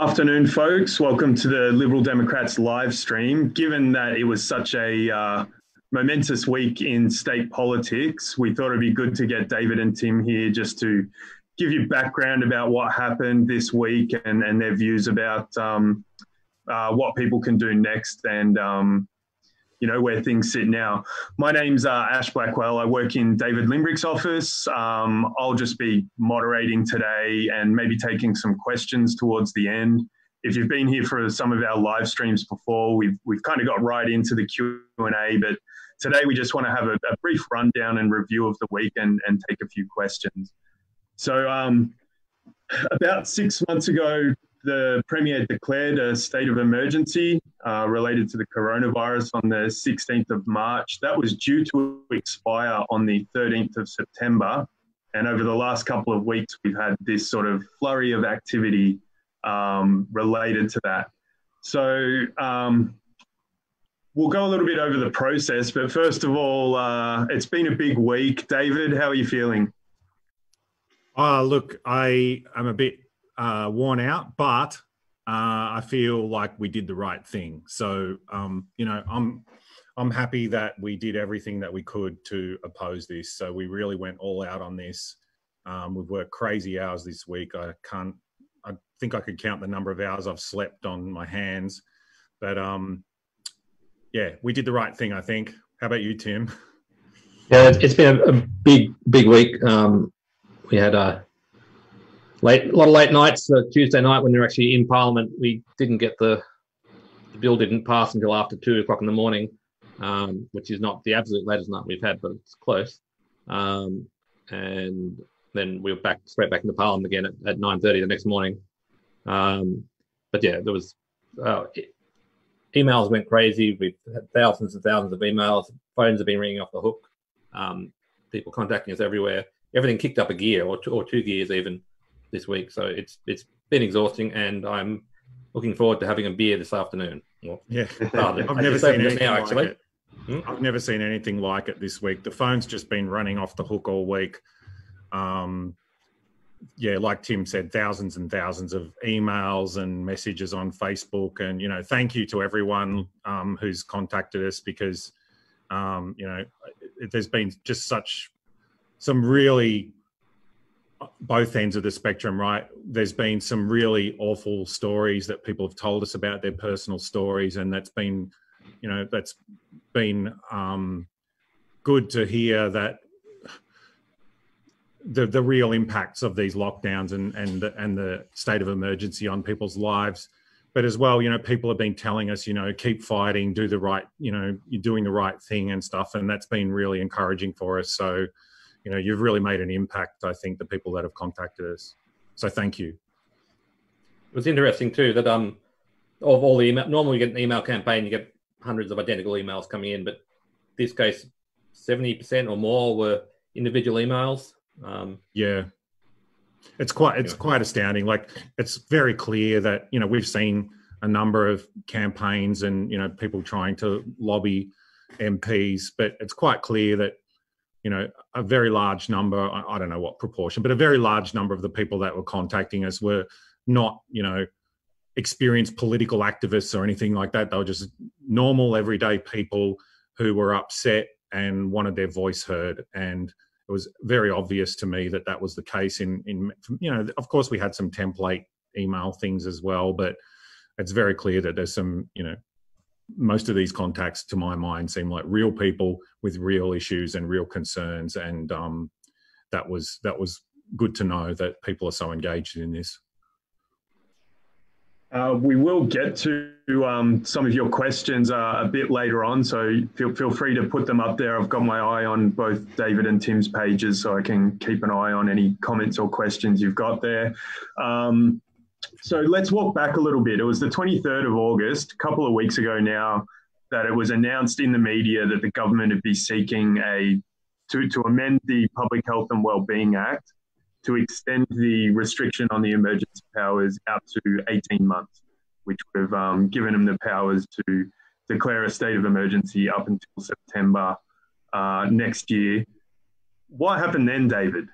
Afternoon, folks. Welcome to the Liberal Democrats live stream. Given that it was such a uh, momentous week in state politics, we thought it'd be good to get David and Tim here just to give you background about what happened this week and, and their views about um, uh, what people can do next and um, you know where things sit now. My name's uh, Ash Blackwell. I work in David Limbrick's office. Um, I'll just be moderating today and maybe taking some questions towards the end. If you've been here for some of our live streams before, we've we've kind of got right into the Q and A, but today we just want to have a, a, brief rundown and review of the week and and take a few questions. So, um, about six months ago, the Premier declared a state of emergency uh, related to the coronavirus on the 16th of March. That was due to expire on the 13th of September. And over the last couple of weeks, we've had this sort of flurry of activity um, related to that. So um, we'll go a little bit over the process. But first of all, uh, it's been a big week. David, how are you feeling? Uh, look, I am a bit uh, worn out, but uh, I feel like we did the right thing. So, um, you know, I'm I'm happy that we did everything that we could to oppose this. So we really went all out on this. Um, we've worked crazy hours this week. I can't. I think I could count the number of hours I've slept on my hands, but um, yeah, we did the right thing. I think. How about you, Tim? Yeah, it's been a, big, big week. Um, we had a late, a lot of late nights. Uh, Tuesday night when they were actually in Parliament, we didn't get the, the bill didn't pass until after two o'clock in the morning, um, which is not the absolute latest night we've had, but it's close. Um, and then we were back straight back into Parliament again at, at nine thirty the next morning. Um, but yeah, there was uh, emails went crazy. We've had thousands and thousands of emails. Phones have been ringing off the hook. Um, people contacting us everywhere. Everything kicked up a gear or two, or two gears even this week. So it's it's been exhausting, and I'm looking forward to having a beer this afternoon. Well, yeah, I've never seen anything now, like actually. It. Hmm? I've never seen anything like it this week. The phone's just been running off the hook all week. Um, yeah, like Tim said, thousands and thousands of emails and messages on Facebook, and you know, thank you to everyone um, who's contacted us because um, you know, there's been just such some really both ends of the spectrum, right? There's been some really awful stories that people have told us about their personal stories, and that's been, you know, that's been um, good to hear that the the real impacts of these lockdowns and and the, and the state of emergency on people's lives. But as well, you know, people have been telling us, you know, keep fighting, do the right, you know, you're doing the right thing and stuff, and that's been really encouraging for us. So you know, you've really made an impact, I think, the people that have contacted us. So thank you. It was interesting too that um of all the email normally you get an email campaign, you get hundreds of identical emails coming in, but this case, 70% or more were individual emails. Um, yeah. It's quite it's quite astounding. Like it's very clear that, you know, we've seen a number of campaigns and, you know, people trying to lobby MPs, but it's quite clear that you know, a very large number, I don't know what proportion, but a very large number of the people that were contacting us were not, you know, experienced political activists or anything like that. They were just normal, everyday people who were upset and wanted their voice heard. And it was very obvious to me that that was the case. In, in you know, of course, we had some template email things as well, but it's very clear that there's some, you know, most of these contacts, to my mind, seem like real people with real issues and real concerns, and um, that was that was good to know that people are so engaged in this. Uh, we will get to um, some of your questions uh, a bit later on, so feel, feel free to put them up there. I've got my eye on both David and Tim's pages, so I can keep an eye on any comments or questions you've got there. Um, so let's walk back a little bit. It was the 23rd of August, a couple of weeks ago now, that it was announced in the media that the government would be seeking a to, to amend the Public Health and Wellbeing Act to extend the restriction on the emergency powers out to 18 months, which would have um, given them the powers to declare a state of emergency up until September uh, next year. What happened then, David?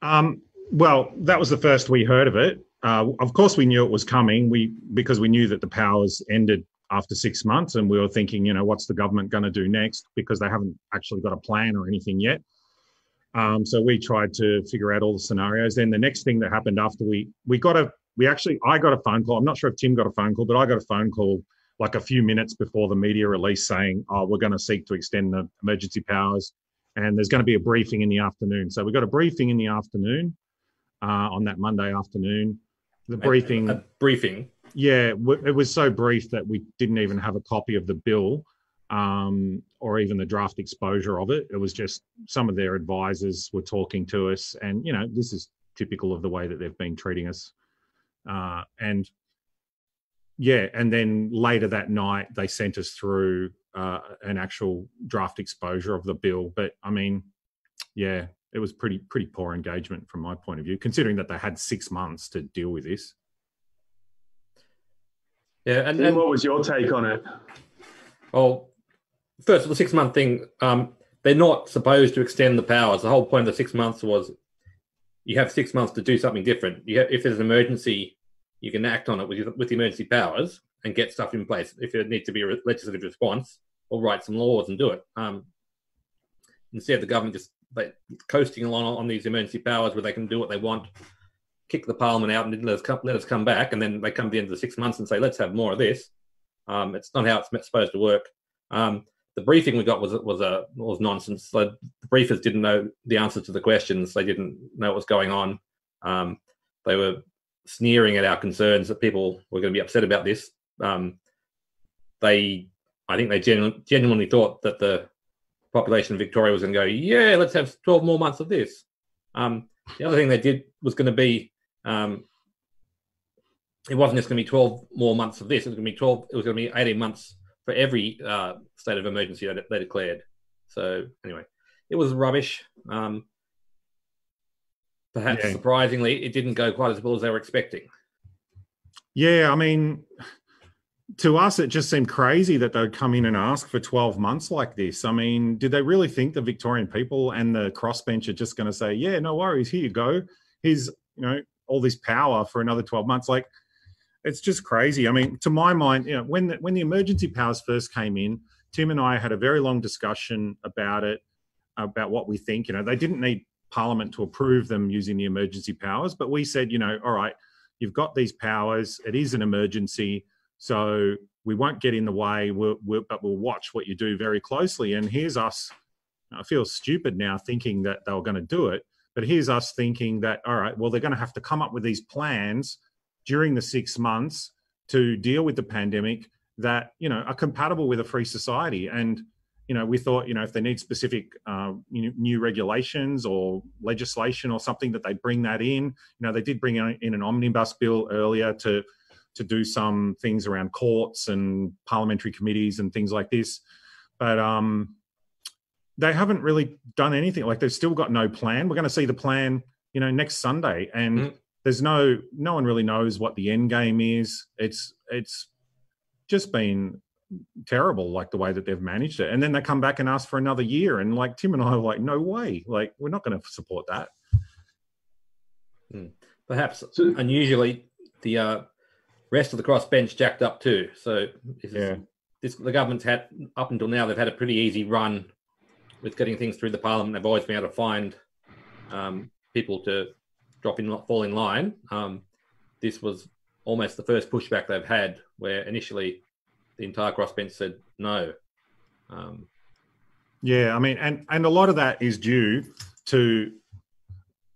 Um, well, that was the first we heard of it. uh, of course, we knew it was coming. We because we knew that the powers ended after six months, and we were thinking, you know, what's the government going to do next? Because they haven't actually got a plan or anything yet. Um, so we tried to figure out all the scenarios. Then the next thing that happened after we we got a we actually I got a phone call. I'm not sure if Tim got a phone call, but I got a phone call like a few minutes before the media release saying, "Oh, we're going to seek to extend the emergency powers." And there's going to be a briefing in the afternoon. So we got a briefing in the afternoon on that Monday afternoon. The briefing. A, a briefing. Yeah, it was so brief that we didn't even have a copy of the bill um, or even the draft exposure of it. It was just some of their advisors were talking to us, and you know, this is typical of the way that they've been treating us. Uh, and yeah, and then later that night they sent us through uh, an actual draft exposure of the bill. But I mean, yeah, it was pretty pretty poor engagement from my point of view, considering that they had six months to deal with this. Yeah, and, and what was your take on it? Well, first, of the six month thing, um, they're not supposed to extend the powers. The whole point of the six months was you have six months to do something different. Have, if there's an emergency, you can act on it with, with the emergency powers and get stuff in place. If it needs to be a legislative response, or write some laws and do it. Um, instead, the government just like, coasting along on these emergency powers where they can do what they want, kick the parliament out and let us come, let us come back, and then they come to the end of the six months and say, let's have more of this. Um, it's not how it's supposed to work. Um, the briefing we got was was a was nonsense. the briefers didn't know the answers to the questions. They didn't know what was going on. Um, they were sneering at our concerns that people were going to be upset about this. Um, they, I think, they genu- genuinely thought that the population of Victoria was going to go, yeah, let's have 12 more months of this. Um, the other thing they did was going to be, um, it wasn't just going to be 12 more months of this. It was going to be 12. It was going to be 18 months for every uh, state of emergency that they declared. So anyway, it was rubbish. Um, perhaps yeah. surprisingly, it didn't go quite as well as they were expecting. Yeah, I mean, to us, it just seemed crazy that they'd come in and ask for 12 months like this. I mean, did they really think the Victorian people and the crossbench are just going to say, yeah, no worries, here you go. Here's, you know, all this power for another 12 months? Like, it's just crazy. I mean, to my mind, you know, when the, when the emergency powers first came in, Tim and I had a very long discussion about it, about what we think. You know, they didn't need Parliament to approve them using the emergency powers, but we said, you know, all right, you've got these powers. It is an emergency, so we won't get in the way. We'll, we'll, but we'll watch what you do very closely. And here's us. I feel stupid now thinking that they were going to do it, but here's us thinking that all right, well, they're going to have to come up with these plans during the six months to deal with the pandemic that you know are compatible with a free society and you know we thought you know if they need specific uh, new regulations or legislation or something that they bring that in you know they did bring in an omnibus bill earlier to to do some things around courts and parliamentary committees and things like this but um they haven't really done anything like they've still got no plan we're going to see the plan you know next sunday and mm there's no no one really knows what the end game is. It's it's just been terrible, like the way that they've managed it. And then they come back and ask for another year, and like Tim and I were like, no way, like we're not going to support that. Hmm. Perhaps unusually, the uh, rest of the crossbench jacked up too. So this, yeah. this the government's had up until now they've had a pretty easy run with getting things through the parliament. They've always been able to find um, people to drop in, fall in line. Um, this was almost the first pushback they've had, where initially the entire crossbench said no. Um, yeah, I mean, and and a lot of that is due to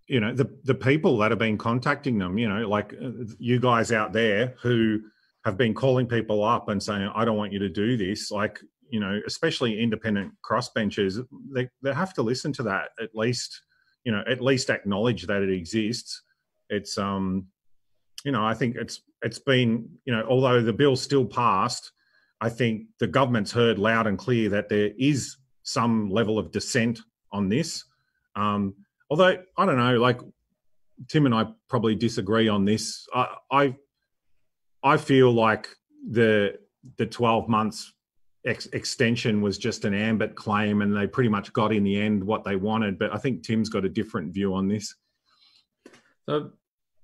you know the the people that have been contacting them. You know, like uh, you guys out there who have been calling people up and saying, "I don't want you to do this." Like you know, especially independent crossbenchers, they they have to listen to that at least you know at least acknowledge that it exists it's um you know i think it's it's been you know although the bill still passed i think the government's heard loud and clear that there is some level of dissent on this um although i don't know like tim and i probably disagree on this i i, I feel like the the 12 months ex- extension was just an ambit claim, and they pretty much got in the end what they wanted. But I think Tim's got a different view on this. So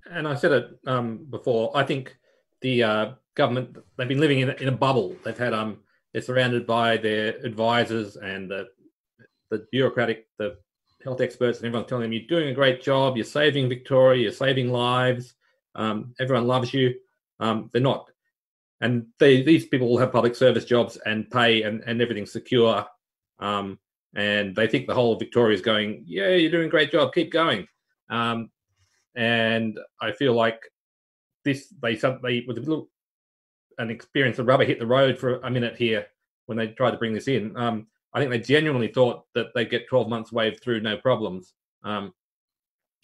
and I said it um, before. I think the uh, government they've been living in, in a bubble. They've had um, they're surrounded by their advisors and the the bureaucratic, the health experts, and everyone's telling them you're doing a great job. You're saving Victoria. You're saving lives. Um, everyone loves you. Um, they're not, and they, these people will have public service jobs and pay and, and everything's secure. Um, and they think the whole of Victoria is going, yeah, you're doing a great job. Keep going. Um, and I feel like this they they with a little an experience of rubber hit the road for a minute here when they tried to bring this in. Um, I think they genuinely thought that they'd get 12 months waved through no problems. Um,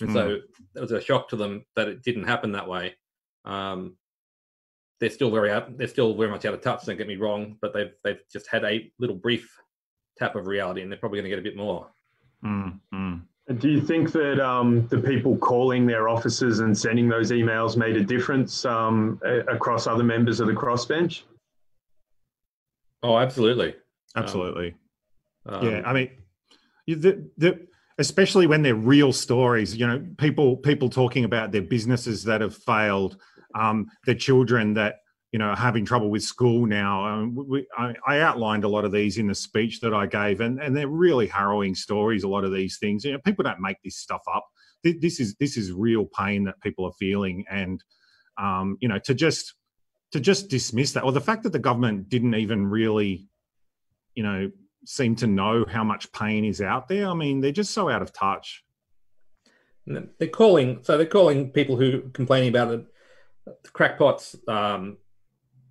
and mm. so hmm. it was a shock to them that it didn't happen that way. Um, they're still very out, they're still very much out of touch. Don't get me wrong, but they've they've just had a little brief tap of reality, and they're probably going to get a bit more. Mm, mm. Do you think that um, the people calling their offices and sending those emails made a difference um, across other members of the crossbench? Oh, absolutely, absolutely. Um, yeah, I mean, the, the, especially when they're real stories. You know, people people talking about their businesses that have failed, um, their children that you know, are having trouble with school now. Um, we, I, I, outlined a lot of these in the speech that I gave, and, and they're really harrowing stories. A lot of these things, you know, people don't make this stuff up. This is this is real pain that people are feeling, and um, you know, to just to just dismiss that, or the fact that the government didn't even really, you know, seem to know how much pain is out there. I mean, they're just so out of touch. They're calling, so they're calling people who complaining about it crackpots, um,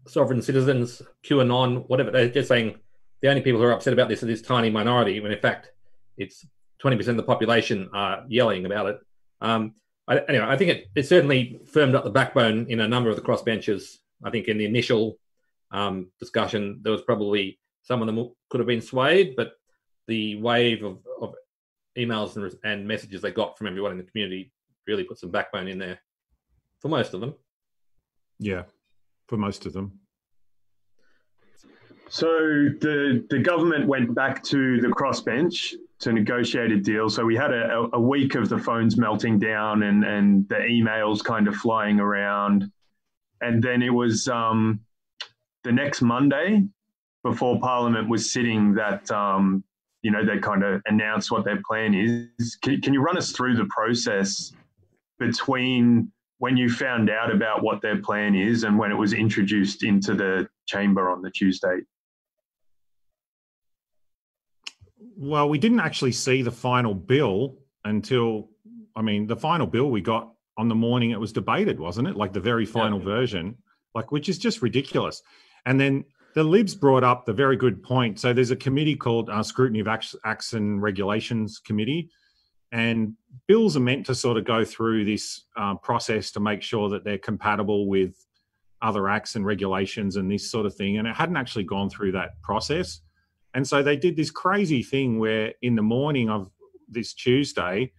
sovereign citizens, QAnon, whatever. They're just saying the only people who are upset about this are this tiny minority, when in fact it's 20% of the population are yelling about it. Um, I, anyway, I think it, it, certainly firmed up the backbone in a number of the crossbenchers. I think in the initial um, discussion, there was probably some of them could have been swayed, but the wave of, of emails and, and messages they got from everyone in the community really put some backbone in there for most of them. Yeah, for most of them. So the the government went back to the crossbench to negotiate a deal. So we had a, a week of the phones melting down and and the emails kind of flying around, and then it was um, the next Monday before Parliament was sitting that um, you know they kind of announced what their plan is. Can, can you run us through the process between when you found out about what their plan is and when it was introduced into the chamber on the Tuesday? Well, we didn't actually see the final bill until, I mean, the final bill we got on the morning it was debated, wasn't it? Like the very final yeah. version, like which is just ridiculous. And then the Libs brought up the very good point. So there's a committee called uh, Scrutiny of Acts, and Regulations Committee, and bills are meant to sort of go through this uh, process to make sure that they're compatible with other acts and regulations and this sort of thing. And it hadn't actually gone through that process. And so they did this crazy thing where in the morning of this Tuesday,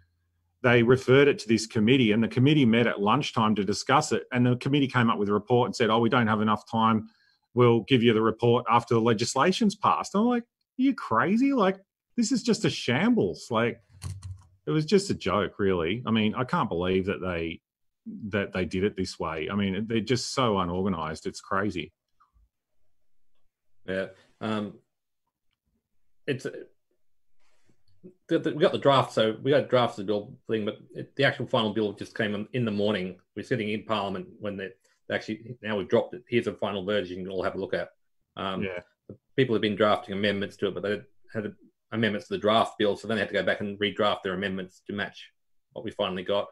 they referred it to this committee, and the committee met at lunchtime to discuss it. And the committee came up with a report and said, Oh, we don't have enough time. We'll give you the report after the legislation's passed. I'm like, Are you crazy? Like, this is just a shambles. Like, it was just a joke, really. I mean, I can't believe that they that they did it this way. I mean, they're just so unorganized. It's crazy. Yeah, um, it's the, the, we got the draft, so we got drafts of the bill thing, but the actual final bill just came in the morning. We're sitting in Parliament when they actually now we've dropped it. Here's a final version you can all have a look at. Um, yeah, people have been drafting amendments to it, but they had amendments to the draft bill, so then they had to go back and redraft their amendments to match what we finally got.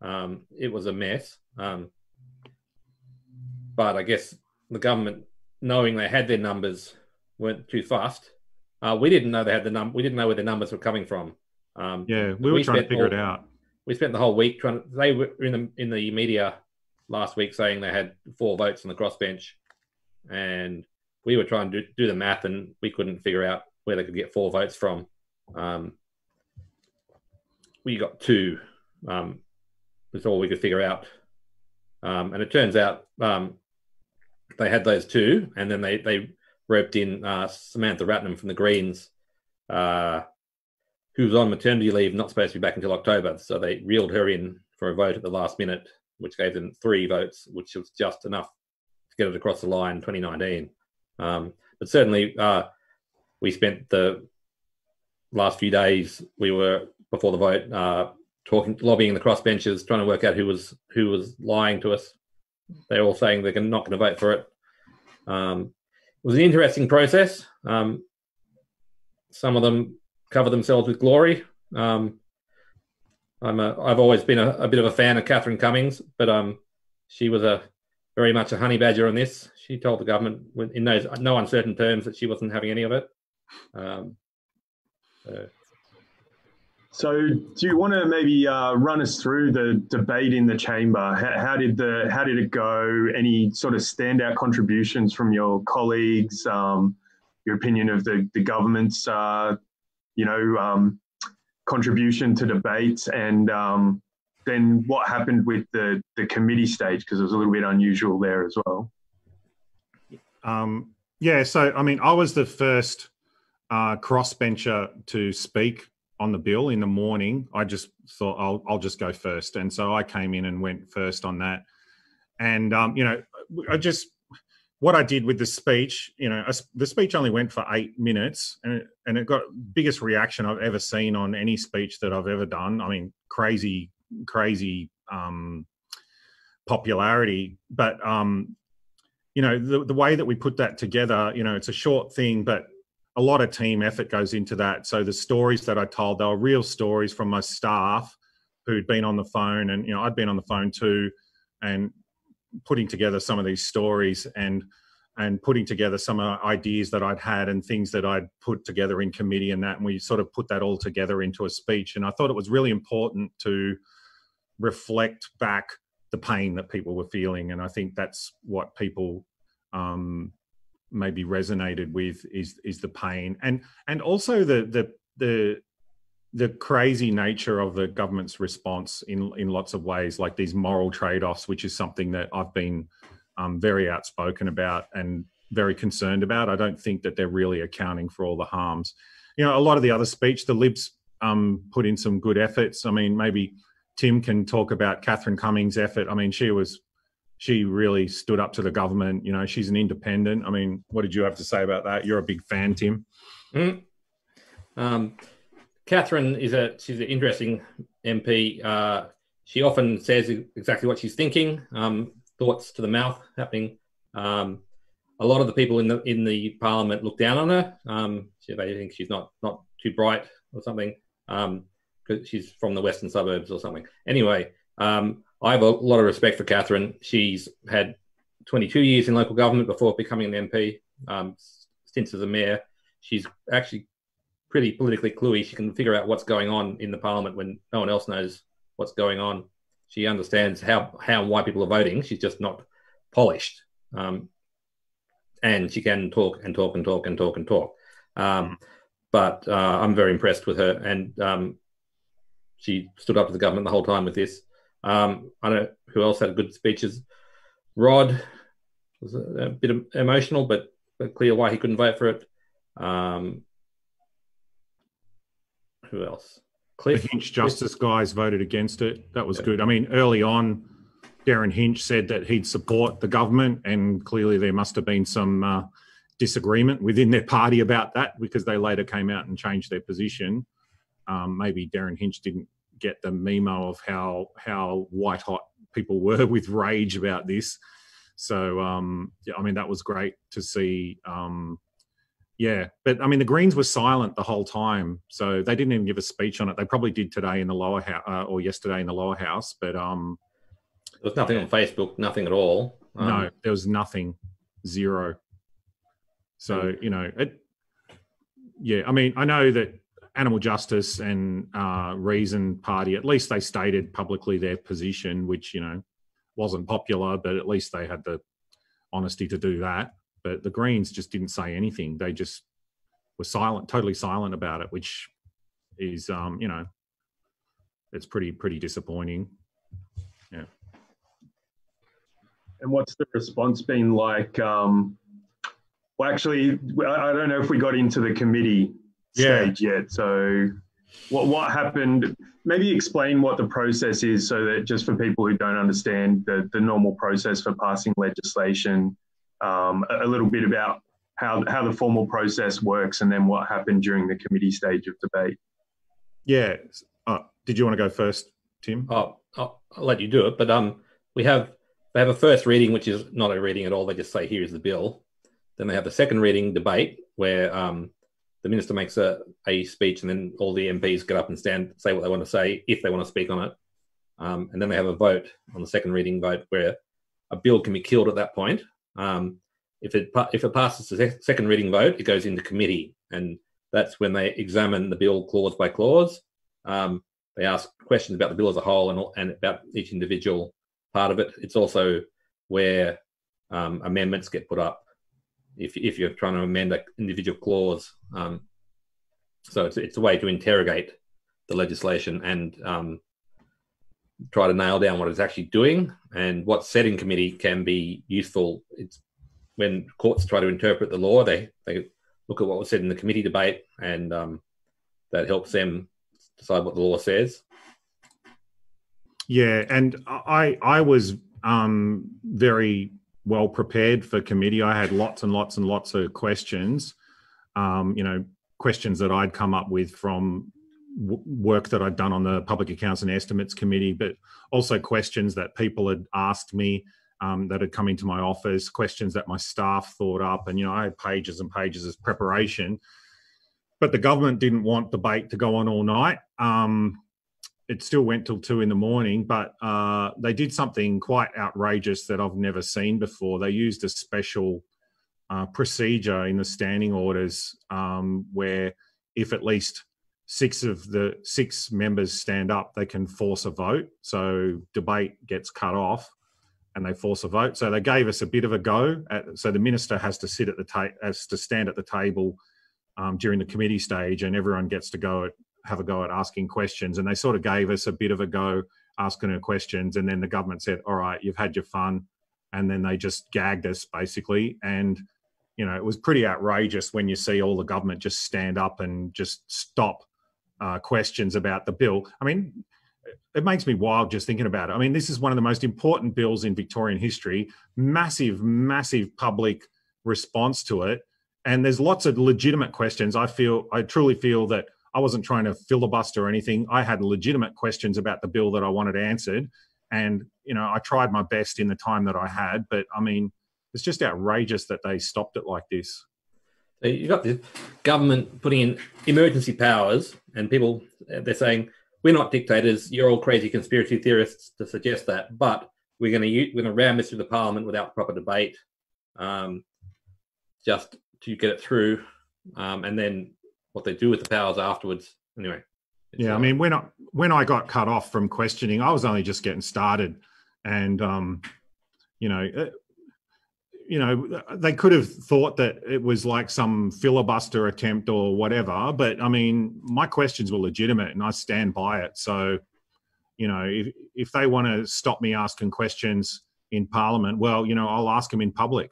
Um, it was a mess, um, but I guess the government, knowing they had their numbers, weren't too fast. Uh, we didn't know they had the num. We didn't know where the numbers were coming from. Um, yeah, we were we trying to figure all, it out. We spent the whole week trying. To, they were in the in the media last week saying they had four votes on the crossbench, and we were trying to do, do the math, and we couldn't figure out where they could get four votes from. Um, we got two. Um, that's all we could figure out. Um, and it turns out um, they had those two, and then they they roped in uh, Samantha Ratnam from the Greens, uh, who was on maternity leave, not supposed to be back until October. So they reeled her in for a vote at the last minute. Which gave them three votes, which was just enough to get it across the line in 2019. Um, but certainly, uh, we spent the last few days. We were before the vote uh, talking, lobbying the crossbenchers, trying to work out who was who was lying to us. They're all saying they're not going to vote for it. Um, it was an interesting process. Um, some of them cover themselves with glory. Um, I'm a, I've always been a, a, bit of a fan of Catherine Cummings, but um, she was a very much a honey badger on this. She told the government in those no uncertain terms that she wasn't having any of it. Um, uh, so, do you want to maybe uh, run us through the debate in the chamber? How, how, did the how did it go? Any sort of standout contributions from your colleagues? Um, your opinion of the the government's, uh, you know, um, contribution to debate, and um, then what happened with the the committee stage because it was a little bit unusual there as well. Um, yeah, so I mean, I was the first uh, crossbencher to speak on the bill in the morning. I just thought I'll I'll just go first, and so I came in and went first on that. And um, you know, I just what I did with the speech, you know, the speech only went for eight minutes, and it, and it got biggest reaction I've ever seen on any speech that I've ever done. I mean, crazy, crazy um, popularity. But um, you know, the the way that we put that together, you know, it's a short thing, but a lot of team effort goes into that. So the stories that I told, they were real stories from my staff who'd been on the phone, and you know, I'd been on the phone too, and putting together some of these stories and and putting together some ideas that I'd had and things that I'd put together in committee and that, and we sort of put that all together into a speech. And I thought it was really important to reflect back the pain that people were feeling, and I think that's what people um, maybe resonated with is is the pain and and also the the the the crazy nature of the government's response in in lots of ways, like these moral trade-offs, which is something that I've been um, very outspoken about and very concerned about. I don't think that they're really accounting for all the harms. You know, a lot of the other speech, the Libs um, put in some good efforts. I mean, maybe Tim can talk about Catherine Cummings' effort. I mean, she was she really stood up to the government. You know, she's an independent. I mean, what did you have to say about that? You're a big fan, Tim. Mm. Um, Catherine is a she's an interesting MP. Uh, she often says exactly what she's thinking, um, thoughts to the mouth happening. Um, a lot of the people in the in the parliament look down on her. Um, they think she's not not too bright or something because um, she's from the western suburbs or something. Anyway, um, I have a lot of respect for Catherine. She's had 22 years in local government before becoming an MP, um, stints as a mayor. She's actually pretty politically cluey. She can figure out what's going on in the parliament when no one else knows what's going on. She understands how how and why people are voting. She's just not polished, um, and she can talk and talk and talk and talk and talk. Um, but uh, I'm very impressed with her, and um, she stood up to the government the whole time with this. Um, I don't know who else had good speeches. Rod was a, bit emotional, but, but clear why he couldn't vote for it. Um, who else? Cliff. The Hinch Justice Cliff. guys voted against it. That was yeah. good. I mean, early on, Derryn Hinch said that he'd support the government, and clearly there must have been some uh, disagreement within their party about that because they later came out and changed their position. Um, maybe Derryn Hinch didn't get the memo of how how white hot people were with rage about this. So um, yeah, I mean that was great to see. Um, yeah, but I mean, the Greens were silent the whole time, so they didn't even give a speech on it. They probably did today in the lower house uh, or yesterday in the lower house, but um, there was nothing on Facebook, nothing at all. Um, no, there was nothing, zero. So you know, it. Yeah, I mean, I know that Animal Justice and uh, Reason Party, at least they stated publicly their position, which you know wasn't popular, but at least they had the honesty to do that. But the Greens just didn't say anything. They just were silent, totally silent about it, which is, um, you know, it's pretty pretty disappointing. Yeah. And what's the response been like? Um, well, actually, I don't know if we got into the committee stage yeah. yet. So, what what happened? maybe explain what the process is so that just for people who don't understand the, the normal process for passing legislation, um, a, a, little bit about how, how the formal process works and then what happened during the committee stage of debate. Yeah. Oh, did you want to go first, Tim? Oh, I'll, I'll let you do it. But um, we have they have a first reading, which is not a reading at all. They just say, "Here is the bill." Then they have the second reading debate, where um, the minister makes a, a speech, and then all the MPs get up and stand, say what they want to say, if they want to speak on it. Um, and then they have a vote on the second reading vote, where a bill can be killed at that point. Um, if it if it passes the second reading vote, it goes into committee, and that's when they examine the bill clause by clause. Um, they ask questions about the bill as a whole and, and about each individual part of it. It's also where um, amendments get put up if, if you're trying to amend an individual clause. Um, so it's, it's a way to interrogate the legislation and um, try to nail down what it's actually doing and what setting committee can be useful. It's when courts try to interpret the law, they, they look at what was said in the committee debate and um, that helps them decide what the law says. Yeah, and I I was um, very well prepared for committee. I had lots and lots and lots of questions. Um, you know, questions that I'd come up with from work that I'd done on the Public Accounts and Estimates Committee, but also questions that people had asked me um, that had come into my office, questions that my staff thought up, and you know, I had pages and pages of preparation. But the government didn't want debate to go on all night. Um, it still went till two in the morning, but uh, they did something quite outrageous that I've never seen before. They used a special uh, procedure in the standing orders um, where if at least six of the six members stand up, they can force a vote. So debate gets cut off and they force a vote. So they gave us a bit of a go. At, so the minister has to sit at the table, has to stand at the table um, during the committee stage, and everyone gets to go at have a go at asking questions. And they sort of gave us a bit of a go asking her questions. And then the government said, all right, you've had your fun. And then they just gagged us basically. And, you know, it was pretty outrageous when you see all the government just stand up and just stop uh, questions about the bill. I mean, it makes me wild just thinking about it. I mean, this is one of the most important bills in Victorian history, massive, massive public response to it. And there's lots of legitimate questions. I feel, I truly feel that I wasn't trying to filibuster or anything. I had legitimate questions about the bill that I wanted answered. And, you know, I tried my best in the time that I had. But I mean, it's just outrageous that they stopped it like this. So you've got the government putting in emergency powers, and people, they're saying, we're not dictators. You're all crazy conspiracy theorists to suggest that. But we're going to we're going to ram this through the parliament without proper debate, um, just to get it through. Um, and then what they do with the powers afterwards. Anyway. Yeah, uh, I mean, when I when I got cut off from questioning, I was only just getting started, and um, you know, uh, you know, they could have thought that it was like some filibuster attempt or whatever. But I mean, my questions were legitimate, and I stand by it. So, you know, if if they want to stop me asking questions in Parliament, well, you know, I'll ask them in public.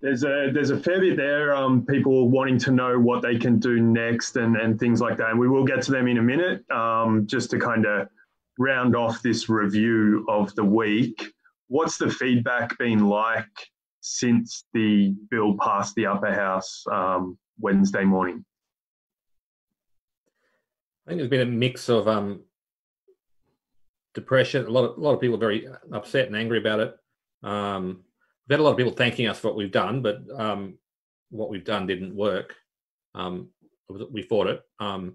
there's a there's a fair bit there. Um, people wanting to know what they can do next and and things like that. And we will get to them in a minute. Um, just to kind of round off this review of the week. What's the feedback been like since the bill passed the upper house um, Wednesday morning? I think there's been a mix of um, depression. A lot of a lot of people very upset and angry about it. Um, we've had a lot of people thanking us for what we've done, but um, what we've done didn't work. Um, we fought it, um,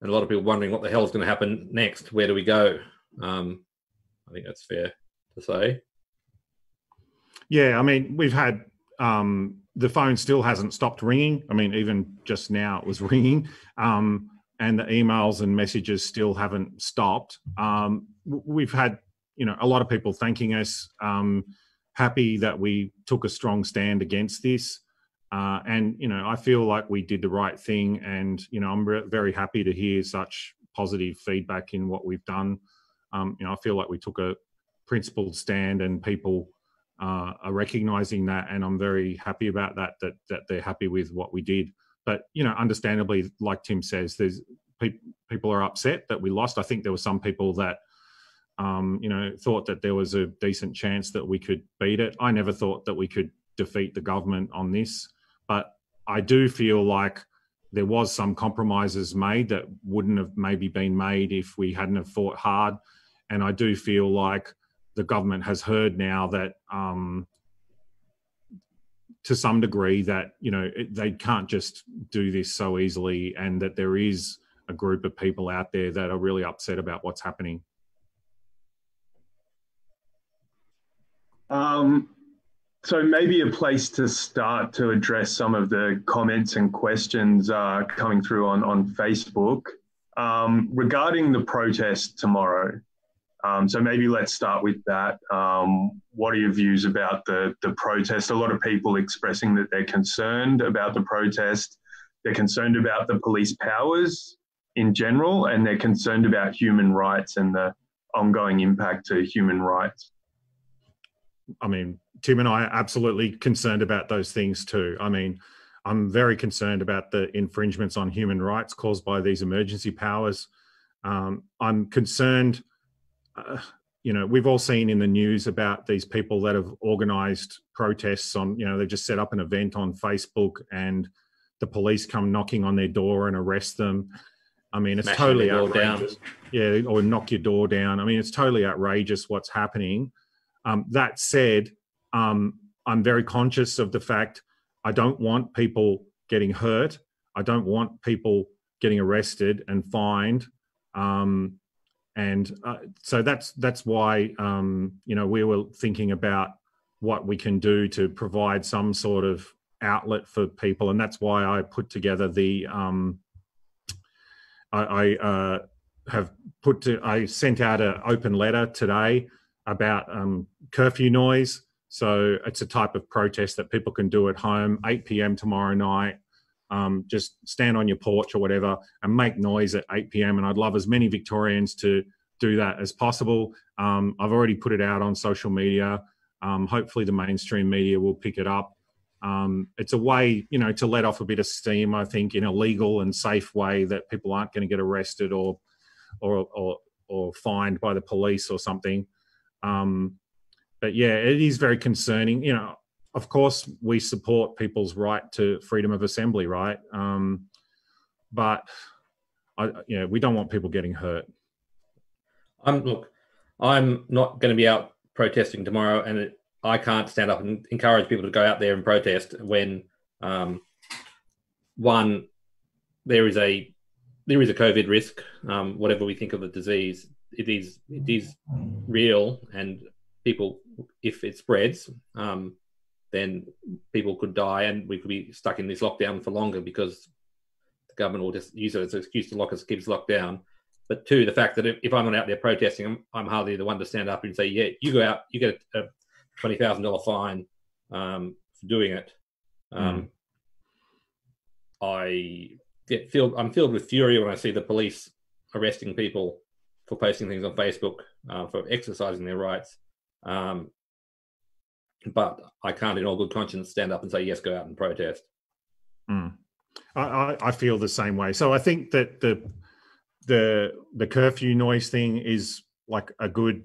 and a lot of people wondering what the hell is going to happen next. Where do we go? Um, I think that's fair to say. Yeah, I mean, we've had um, the phone still hasn't stopped ringing. I mean, even just now it was ringing, um, and the emails and messages still haven't stopped. we've had, you know, a lot of people thanking us. Um, happy that we took a strong stand against this. Uh, and you know, I feel like we did the right thing, and you know, I'm re- very happy to hear such positive feedback in what we've done. Um, you know, I feel like we took a principled stand, and people uh, are recognizing that, and I'm very happy about that. That that they're happy with what we did. but you know, understandably, like Tim says, there's pe- people are upset that we lost. I think there were some people that um, you know, thought that there was a decent chance that we could beat it. I never thought that we could defeat the government on this, I do feel like there was some compromises made that wouldn't have maybe been made if we hadn't have fought hard. And I do feel like the government has heard now that, um, to some degree, that you know it, they can't just do this so easily, and that there is a group of people out there that are really upset about what's happening. Um, so maybe a place to start to address some of the comments and questions uh, coming through on, on Facebook um, regarding the protest tomorrow. Um, so maybe let's start with that. Um, what are your views about the, the protest? A lot of people expressing that they're concerned about the protest. They're concerned about the police powers in general, and they're concerned about human rights and the ongoing impact to human rights. I mean, Tim and I are absolutely concerned about those things too. I mean, I'm very concerned about the infringements on human rights caused by these emergency powers. Um, I'm concerned, uh, you know, we've all seen in the news about these people that have organized protests on, you know, they've just set up an event on Facebook and the police come knocking on their door and arrest them. I mean, it's Smashing totally outrageous. Yeah, or knock your door down. I mean, it's totally outrageous what's happening. Um, that said, um, I'm very conscious of the fact I don't want people getting hurt. I don't want people getting arrested and fined. Um, and uh, so that's that's why um, you know we were thinking about what we can do to provide some sort of outlet for people, and that's why I put together the um, I, I uh, have put to I sent out an open letter today about um, curfew noise. So it's a type of protest that people can do at home, 8 p.m. tomorrow night. Um, just stand on your porch or whatever and make noise at 8 p.m. And I'd love as many Victorians to do that as possible. Um, I've already put it out on social media. Um, hopefully, the mainstream media will pick it up. Um, it's a way, you know, to let off a bit of steam. I think in a legal and safe way that people aren't going to get arrested or, or, or, or fined by the police or something. Um, but yeah, it is very concerning. You know, of course, we support people's right to freedom of assembly, right? Um, but I, you know, we don't want people getting hurt. I'm look, I'm not going to be out protesting tomorrow, and it, I can't stand up and encourage people to go out there and protest when um, one there is a there is a COVID risk. Um, whatever we think of the disease, it is it is real, and people, if it spreads, um, then people could die, and we could be stuck in this lockdown for longer because the government will just use it as an excuse to lock us, keep us locked down. But two, the fact that if, I'm not out there protesting, I'm, I'm, hardly the one to stand up and say, "Yeah, you go out, you get a, a twenty thousand dollar fine um, for doing it." Um, mm. I get filled. I'm filled with fury when I see the police arresting people for posting things on Facebook, uh, for exercising their rights. Um, but I can't, in all good conscience, stand up and say yes, go out and protest. Mm. I, I feel the same way. So I think that the the the curfew noise thing is like a good,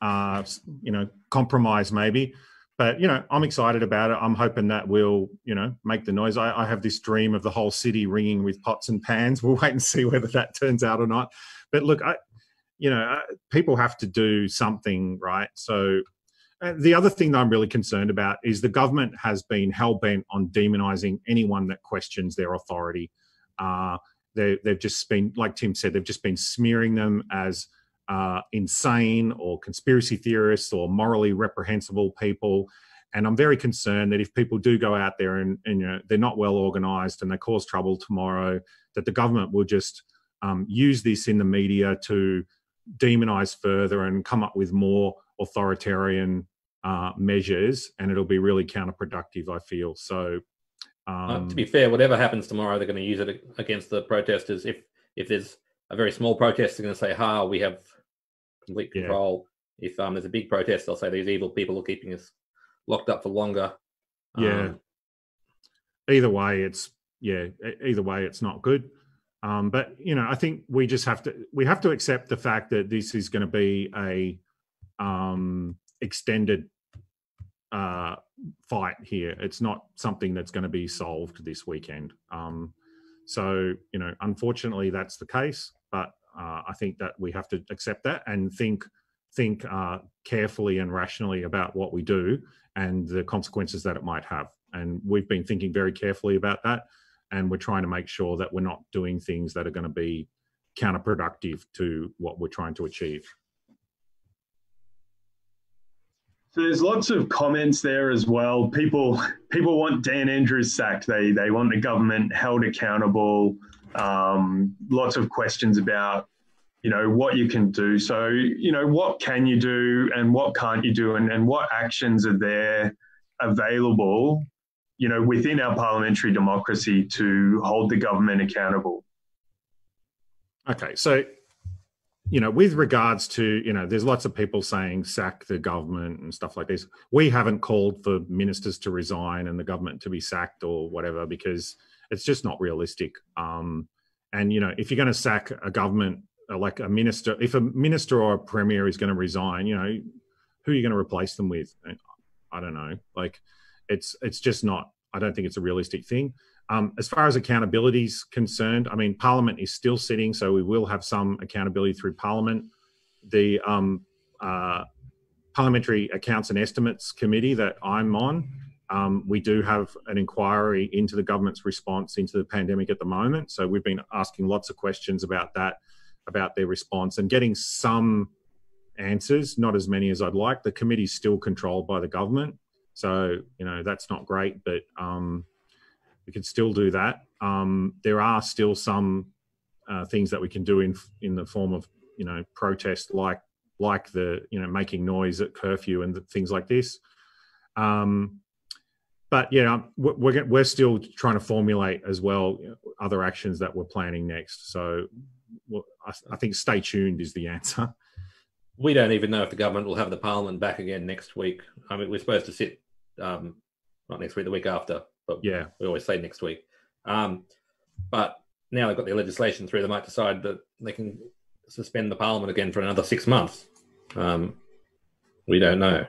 uh, you know, compromise maybe. But you know, I'm excited about it. I'm hoping that will, you know, make the noise. I, I have this dream of the whole city ringing with pots and pans. We'll wait and see whether that turns out or not. But look, I, you know, uh, people have to do something, right? So uh, the other thing that I'm really concerned about is the government has been hell bent on demonizing anyone that questions their authority. Uh, they, have just been, like Tim said, they've just been smearing them as uh, insane or conspiracy theorists or morally reprehensible people. And I'm very concerned that if people do go out there and, and you know, they're not well organized and they cause trouble tomorrow, that the government will just um, use this in the media to demonize further and come up with more authoritarian uh, measures, and it'll be really counterproductive. I feel so. Um, uh, to be fair, whatever happens tomorrow, they're going to use it against the protesters. If if there's a very small protest, they're going to say, "Ha, we have complete control." Yeah. If um, there's a big protest, they'll say these evil people are keeping us locked up for longer. Yeah. Um, Either way, it's yeah, either way, it's not good. Um, but you know, I think we just have to we have to accept the fact that this is going to be a um, extended uh, fight here. It's not something that's going to be solved this weekend. Um, so you know, unfortunately, that's the case. But uh, I think that we have to accept that and think think uh, carefully and rationally about what we do and the consequences that it might have. And we've been thinking very carefully about that, and we're trying to make sure that we're not doing things that are going to be counterproductive to what we're trying to achieve. So there's lots of comments there as well. People people want Dan Andrews sacked. They they want the government held accountable. Um, lots of questions about you know what you can do. So you know what can you do and what can't you do, and, and what actions are there available you know, within our parliamentary democracy to hold the government accountable. Okay, so you know, with regards to you know, there's lots of people saying sack the government and stuff like this. We haven't called for ministers to resign and the government to be sacked or whatever because it's just not realistic. Um, and you know, if you're going to sack a government, uh, like a minister, if a minister or a premier is going to resign, you know, who are you going to replace them with? I don't know. Like, it's it's just not. I don't think it's a realistic thing. Um, as far as accountability is concerned, I mean, Parliament is still sitting, so we will have some accountability through Parliament. The um, uh, Parliamentary Accounts and Estimates Committee that I'm on, um, we do have an inquiry into the government's response into the pandemic at the moment. So we've been asking lots of questions about that, about their response, and getting some answers, not as many as I'd like. The committee's still controlled by the government. So you know that's not great, but um, we can still do that. Um, there are still some uh, things that we can do in in the form of you know protest, like like the you know making noise at curfew and things like this. Um, but yeah, we're we're still trying to formulate as well other actions that we're planning next. So I think stay tuned is the answer. We don't even know if the government will have the parliament back again next week. I mean, we're supposed to sit um, not next week, the week after. But yeah, we always say next week. Um, but now they've got their legislation through, they might decide that they can suspend the parliament again for another six months. Um, we don't know.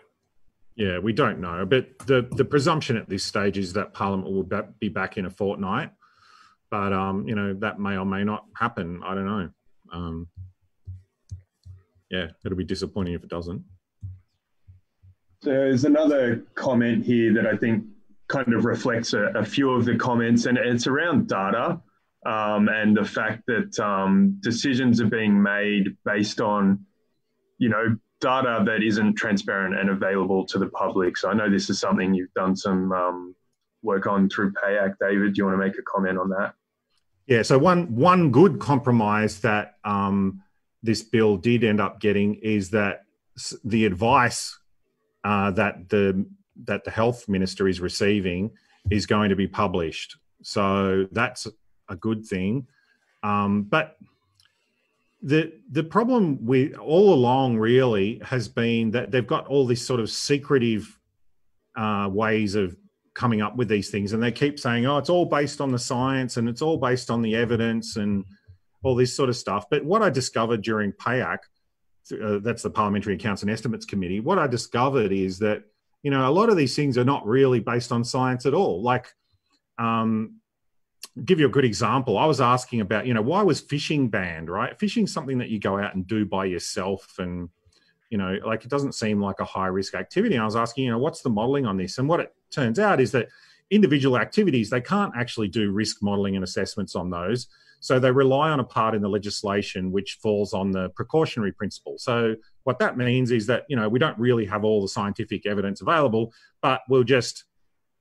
Yeah, we don't know. But the, the presumption at this stage is that Parliament will be back in a fortnight. But, um, you know, that may or may not happen. I don't know. Um, yeah, it'll be disappointing if it doesn't. There's another comment here that I think kind of reflects a, a few of the comments, and it's around data um, and the fact that um, decisions are being made based on, you know, data that isn't transparent and available to the public. So I know this is something you've done some um, work on through PAEC. David, do you want to make a comment on that? Yeah. So one one good compromise that um, this bill did end up getting is that the advice uh, that the that the health minister is receiving is going to be published. So that's a good thing. Um, but the the problem with all along really has been that they've got all these sort of secretive uh, ways of coming up with these things, and they keep saying, "Oh, it's all based on the science and it's all based on the evidence and all this sort of stuff." But what I discovered during PAEC uh, that's the Parliamentary Accounts and Estimates Committee, what I discovered is that you know a lot of these things are not really based on science at all. Like, um, give you a good example. I was asking about you know why was fishing banned? Right, fishing something that you go out and do by yourself, and you know like it doesn't seem like a high risk activity. And I was asking you know what's the modelling on this? And what it turns out is that individual activities they can't actually do risk modelling and assessments on those so they rely on a part in the legislation which falls on the precautionary principle. So what that means is that, you know, we don't really have all the scientific evidence available, but we'll just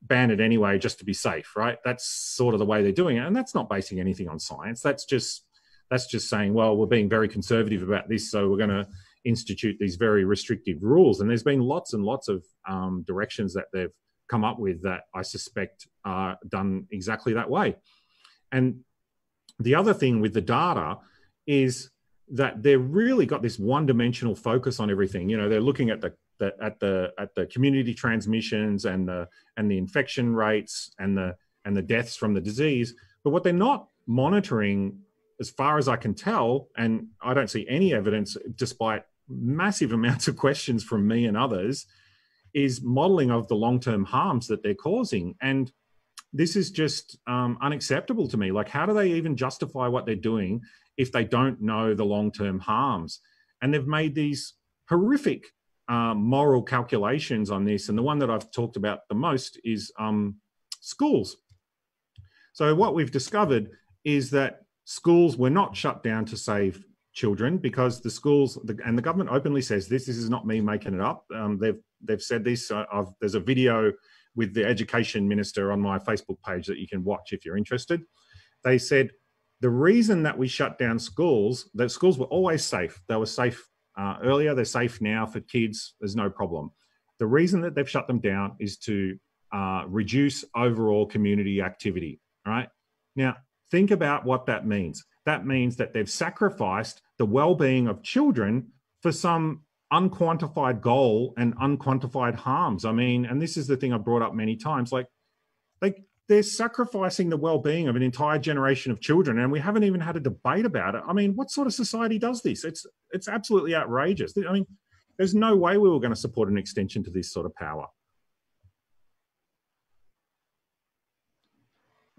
ban it anyway just to be safe, right? That's sort of the way they're doing it. And that's not basing anything on science. That's just that's just saying, well, we're being very conservative about this, so we're going to institute these very restrictive rules. And there's been lots and lots of um, directions that they've come up with that I suspect are done exactly that way. And the other thing with the data is that they've really got this one-dimensional focus on everything. You know, they're looking at the, the at the at the community transmissions and the and the infection rates and the and the deaths from the disease. But what they're not monitoring, as far as I can tell, and I don't see any evidence, despite massive amounts of questions from me and others, is modeling of the long term harms that they're causing. And this is just um, unacceptable to me. Like, how do they even justify what they're doing if they don't know the long term harms? And they've made these horrific uh, moral calculations on this. And the one that I've talked about the most is um, schools. So, what we've discovered is that schools were not shut down to save children because the schools the, and the government openly says this. This is not me making it up. Um, they've they've said this. Uh, there's a video with the education minister on my Facebook page that you can watch if you're interested. They said the reason that we shut down schools, that schools were always safe. They were safe uh, earlier. They're safe now for kids. There's no problem. The reason that they've shut them down is to uh, reduce overall community activity. Right now, think about what that means. That means that they've sacrificed the well-being of children for some unquantified goal and unquantified harms. I mean, and this is the thing I've brought up many times. Like, they they're sacrificing the well-being of an entire generation of children, and we haven't even had a debate about it. I mean, what sort of society does this? It's it's absolutely outrageous. I mean, there's no way we were going to support an extension to this sort of power.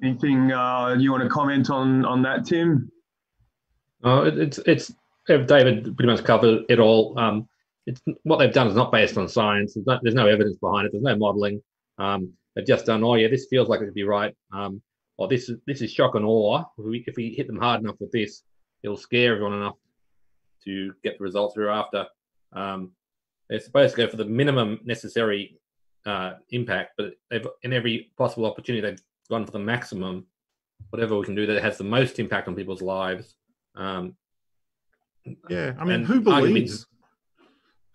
Anything uh, you want to comment on on that, Tim? Oh, it, it's it's David pretty much covered it all. Um, it's what they've done is not based on science. There's no, there's no evidence behind it. There's no modelling. Um, they've just done, oh yeah, this feels like it would be right. Um, or this is this is shock and awe. If we, if we hit them hard enough with this, it'll scare everyone enough to get the results we're after. Um, they're supposed to go for the minimum necessary uh, impact, but they've in every possible opportunity they've gone for the maximum. Whatever we can do that has the most impact on people's lives. Um, yeah, I mean, who believes?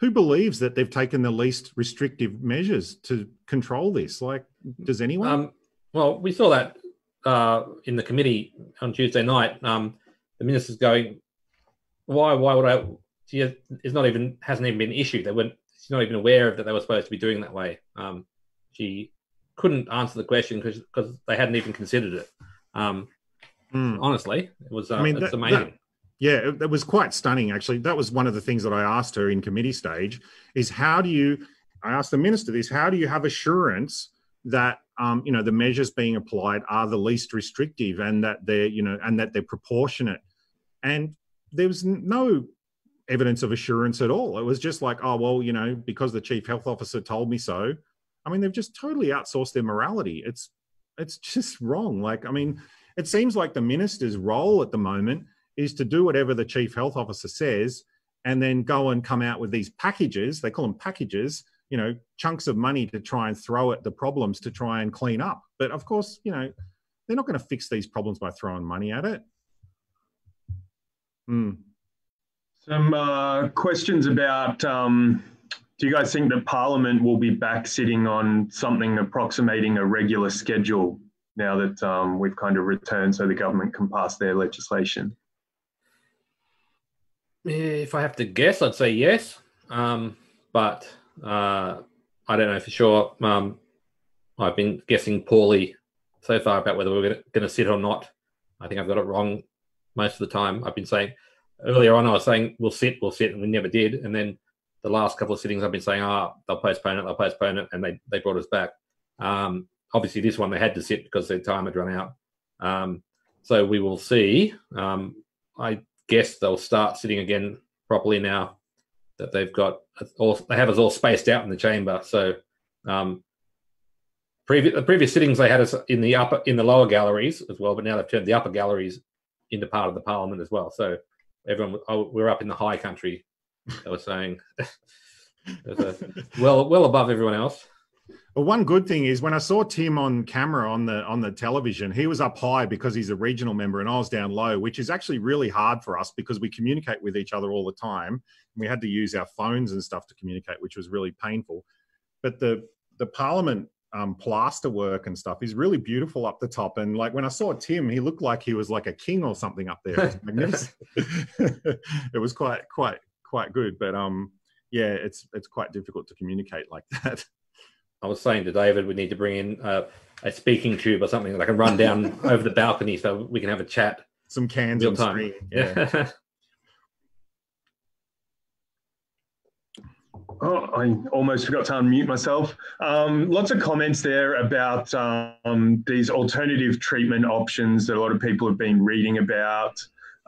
Who believes that they've taken the least restrictive measures to control this? Like, does anyone? Um, well, we saw that uh, in the committee on Tuesday night. Um, the minister's going, "Why? Why would I?" She is not even hasn't even been issued. They weren't. She's not even aware of that they were supposed to be doing that way. Um, she couldn't answer the question because because they hadn't even considered it. Um, mm. Honestly, it was. Uh, I mean, that, amazing. That, yeah, it, it was quite stunning, actually. That was one of the things that I asked her in committee stage is how do you, I asked the minister this, how do you have assurance that um, you know the measures being applied are the least restrictive and that they're you know and that they're proportionate? And there was no evidence of assurance at all. It was just like oh well you know because the chief health officer told me so. I mean they've just totally outsourced their morality. It's it's just wrong. Like i mean it seems like the minister's role at the moment is to do whatever the chief health officer says and then go and come out with these packages. They call them packages you know chunks of money to try and throw at the problems to try and clean up. But of course you know they're not going to fix these problems by throwing money at it. Mm. some uh, questions about um, do you guys think that parliament will be back sitting on something approximating a regular schedule now that um, we've kind of returned so the government can pass their legislation if I have to guess, I'd say yes. Um, but uh, I don't know for sure. Um, I've been guessing poorly so far about whether we're going to sit or not. I think I've got it wrong most of the time. I've been saying earlier on, I was saying we'll sit, we'll sit, and we never did. And then the last couple of sittings, I've been saying, oh, they'll postpone it, they'll postpone it, and they, they brought us back. Um, obviously, this one they had to sit because their time had run out. Um, so we will see. Um, I guess they'll start sitting again properly now that they've got all they have us all spaced out in the chamber. So um, previous the previous sittings they had us in the upper in the lower galleries as well, but now they've turned the upper galleries into part of the parliament as well. So everyone oh, we're up in the high country. They were saying well well above everyone else. Well, one good thing is when I saw Tim on camera on the on the television, he was up high because he's a regional member, and I was down low, which is actually really hard for us because we communicate with each other all the time. We had to use our phones and stuff to communicate, which was really painful. But the the Parliament um, plaster work and stuff is really beautiful up the top. And like when I saw Tim, he looked like he was like a king or something up there. It was, it was quite quite quite good. But um, yeah, it's it's quite difficult to communicate like that. I was saying to David, we need to bring in uh, a speaking tube or something that can run down over the balcony so we can have a chat. Some cans on time. screen. Yeah. Oh, I almost forgot to unmute myself. Um, lots of comments there about um, these alternative treatment options that a lot of people have been reading about,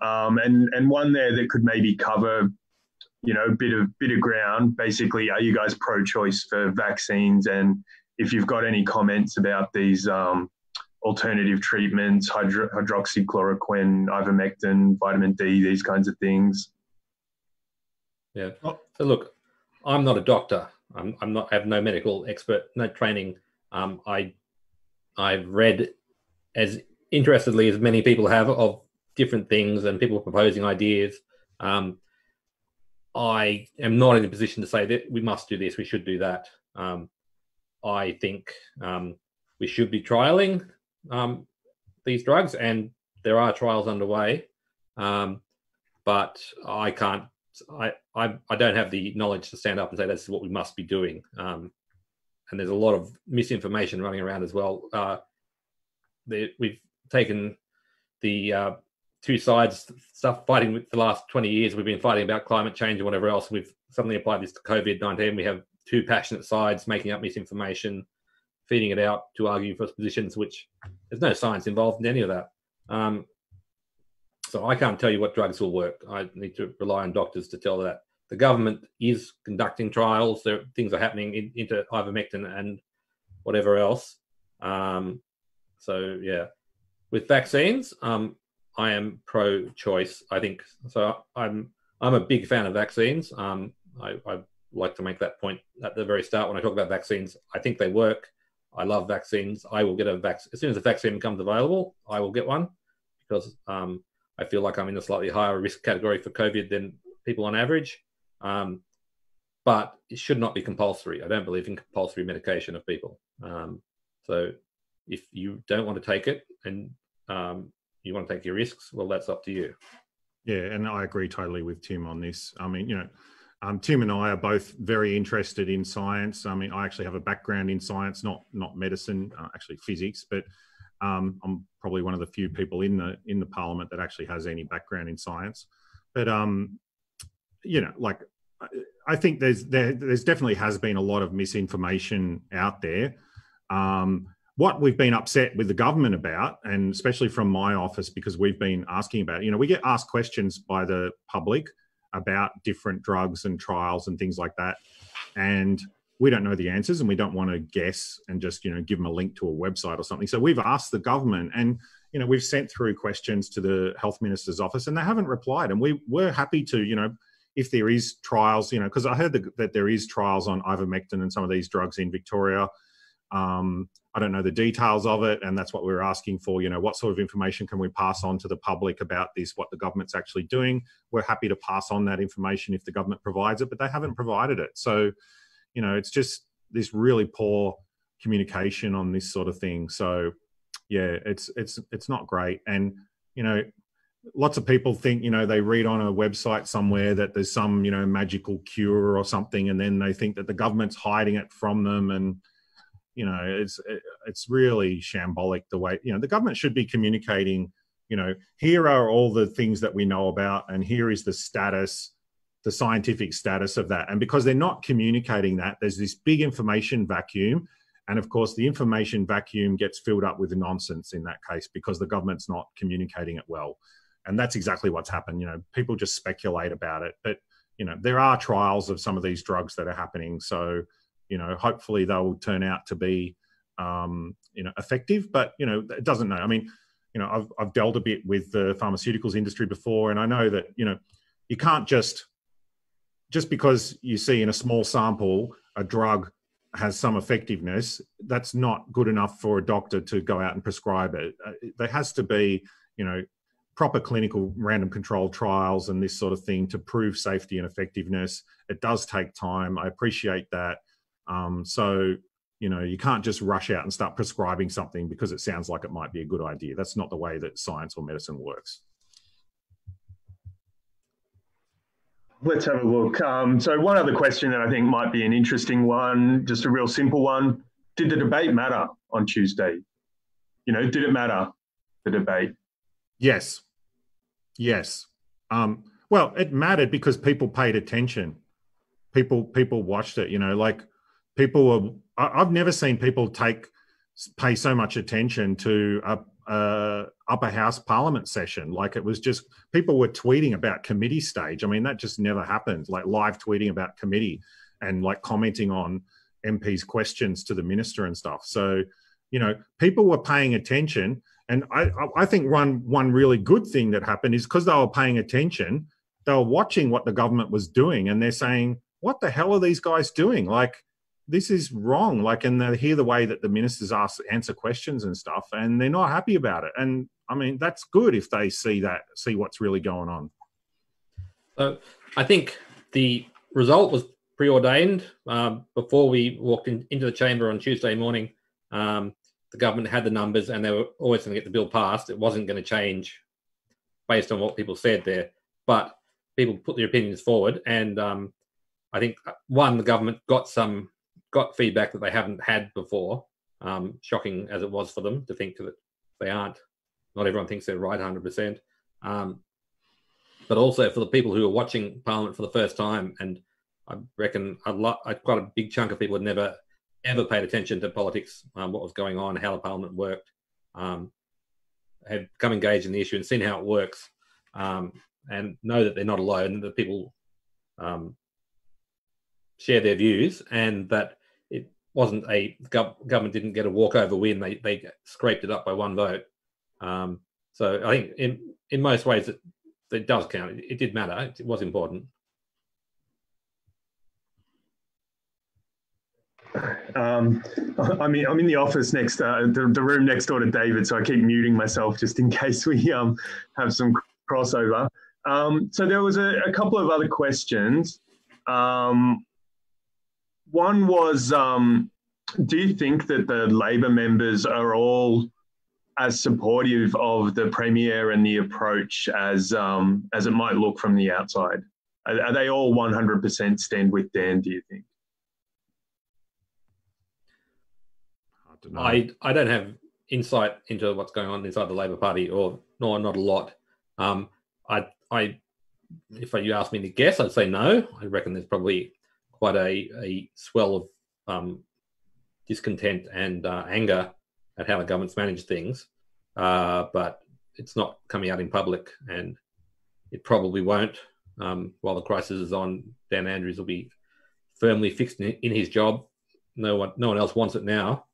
um, and and one there that could maybe cover, you know, bit of bit of ground. Basically, are you guys pro-choice for vaccines? And if you've got any comments about these um, alternative treatments, hydro- hydroxychloroquine, ivermectin, vitamin D, these kinds of things. Yeah. So look, I'm not a doctor. I'm, I'm not. I have no medical expert, no training. Um, I I've read as interestedly as many people have of different things and people proposing ideas. Um, I am not in a position to say that we must do this, we should do that. Um, I think um, we should be trialing um, these drugs, and there are trials underway. Um, but I can't I, I, I don't have the knowledge to stand up and say this is what we must be doing. Um, and there's a lot of misinformation running around as well. Uh, the, we've taken the uh, two sides stuff fighting with the last 20 years. We've been fighting about climate change and whatever else. We've suddenly applied this to COVID 19. We have two passionate sides making up misinformation, feeding it out to argue for positions, which there's no science involved in any of that. Um, so I can't tell you what drugs will work. I need to rely on doctors to tell that. The government is conducting trials. There things are happening in, into ivermectin and whatever else. Um, so yeah, with vaccines, um, I am pro-choice. I think so. I'm I'm a big fan of vaccines. Um, I, I like to make that point at the very start when I talk about vaccines. I think they work. I love vaccines. I will get a vaccine as soon as a vaccine becomes available. I will get one because um, I feel like I'm in a slightly higher risk category for COVID than people on average. Um, but it should not be compulsory. I don't believe in compulsory medication of people. Um, so if you don't want to take it and um, you want to take your risks, well, that's up to you. Yeah, and I agree totally with Tim on this. I mean, you know, um, Tim and I are both very interested in science. I mean, I actually have a background in science, not not medicine, uh, actually physics, but um, I'm probably one of the few people in the in the parliament that actually has any background in science. But um, you know, like I think there's there, there's definitely has been a lot of misinformation out there. Um, what we've been upset with the government about, and especially from my office, because we've been asking about, you know, we get asked questions by the public about different drugs and trials and things like that, and we don't know the answers and we don't want to guess and just you know give them a link to a website or something. So we've asked the government and you know we've sent through questions to the health minister's office and they haven't replied and we were happy to you know if there is trials you know because i heard that, that, there is trials on ivermectin and some of these drugs in victoria um, i don't know the details of it and that's what we we're asking for you know what sort of information can we pass on to the public about this what the government's actually doing we're happy to pass on that information if the government provides it but they haven't provided it so you know, it's just this really poor communication on this sort of thing. So yeah, it's it's it's not great. And you know, lots of people think you know they read on a website somewhere that there's some you know magical cure or something, and then they think that the government's hiding it from them and you know it's it's really shambolic the way you know the government should be communicating you know here are all the things that we know about and here is the status the scientific status of that. And because they're not communicating that, there's this big information vacuum. And of course, the information vacuum gets filled up with nonsense in that case because the government's not communicating it well. And that's exactly what's happened. You know, people just speculate about it. But, you know, there are trials of some of these drugs that are happening. So, you know, hopefully they'll turn out to be, um, you know, effective. But, you know, it doesn't know. I mean, you know, I've, I've dealt a bit with the pharmaceuticals industry before, and I know that, you know, you can't just just because you see in a small sample a drug has some effectiveness, that's not good enough for a doctor to go out and prescribe it. Uh, there has to be, you know, proper clinical random controlled trials and this sort of thing to prove safety and effectiveness. It does take time. I appreciate that. Um, so, you know, you can't just rush out and start prescribing something because it sounds like it might be a good idea. That's not the way that science or medicine works. Let's have a look. Um, so, one other question that I think might be an interesting one, just a real simple one. did the debate matter on Tuesday? You know, did it matter the debate? Yes, yes. Um, well, it mattered because people paid attention. People people watched it. You know, like people were. I've never seen people take pay so much attention to a, a, upper house parliament session. Like it was just people were tweeting about committee stage. I mean, that just never happened. Like live tweeting about committee and like commenting on MPs' questions to the minister and stuff. So, you know, people were paying attention. And I, I think one one really good thing that happened is because they were paying attention, they were watching what the government was doing, and they're saying, "What the hell are these guys doing?" Like, this is wrong. Like, and they hear the way that the ministers ask answer questions and stuff, and they're not happy about it. And I mean, that's good if they see that, see what's really going on. So, I think the result was preordained um, before we walked in, into the chamber on Tuesday morning. Um, the government had the numbers, and they were always going to get the bill passed. It wasn't going to change based on what people said there, but people put their opinions forward, and um, I think uh, one, the government got some got feedback that they haven't had before. Um, shocking as it was for them to think that they aren't. Not everyone thinks they're right 100%. Um, but also for the people who are watching Parliament for the first time, and I reckon a lot, quite a big chunk of people had never ever paid attention to politics, um, what was going on, how the Parliament worked, um, had become engaged in the issue and seen how it works, um, and know that they're not alone, that people um, share their views, and that wasn't a gov- government didn't get a walkover win. They they scraped it up by one vote. Um, so I think in in most ways it, it does count. It, it did matter. It, it was important. Um, I mean, I'm in the office next, uh, the, the room next door to David, so I keep muting myself just in case we um, have some crossover. Um, so there was a, a, couple of other questions. Um, one was um, Do you think that the Labor members are all as supportive of the Premier and the approach as, um, as it might look from the outside? Are, are they all 100% stand with Dan, do you think? I, I don't have insight into what's going on inside the Labor Party, or nor not a lot. Um, I, I, if you ask me to guess, I'd say no. I reckon there's probably quite a, a swell of um, discontent and uh, anger at how the government's managed things, uh, but it's not coming out in public, and it probably won't. Um, while the crisis is on, Dan Andrews will be firmly fixed in, his job. No one, no one else wants it now.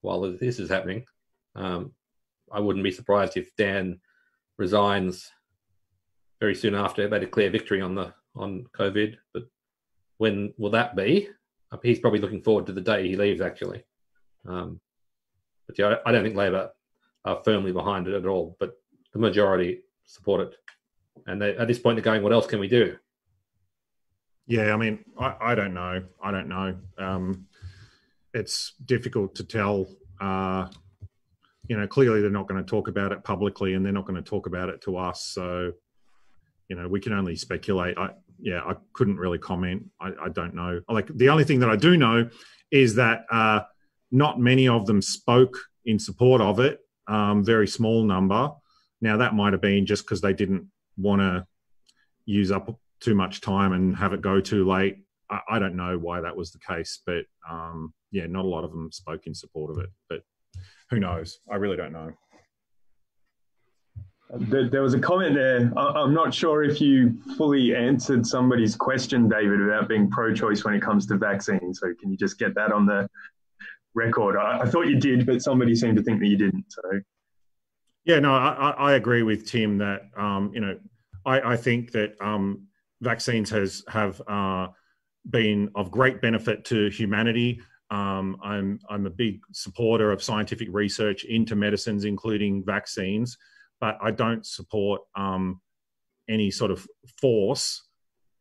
While this is happening, um, I wouldn't be surprised if Dan resigns very soon after they declare victory on the on COVID. But when will that be? Uh, he's probably looking forward to the day he leaves, actually. Um, but yeah, I don't think Labor are firmly behind it at all, but the majority support it. And they, at this point, they're going, what else can we do? Yeah, I mean, I, I don't know. I don't know. Um, it's difficult to tell. Uh, you know, clearly they're not going to talk about it publicly and they're not going to talk about it to us. So, you know, we can only speculate. I, yeah, I couldn't really comment. I, I, don't know. Like the only thing that I do know is that uh, not many of them spoke in support of it. Um, very small number. Now that might have been just because they didn't want to use up too much time and have it go too late. I, I don't know why that was the case, but um, yeah, not a lot of them spoke in support of it. But who knows? I really don't know. There was a comment there. I'm not sure if you fully answered somebody's question, David, about being pro-choice when it comes to vaccines. So can you just get that on the record? I, thought you did, but somebody seemed to think that you didn't. So yeah, no, I, I agree with Tim that um, you know I, I think that um, vaccines has have uh, been of great benefit to humanity. Um, I'm I'm a big supporter of scientific research into medicines, including vaccines but I don't support um, any sort of force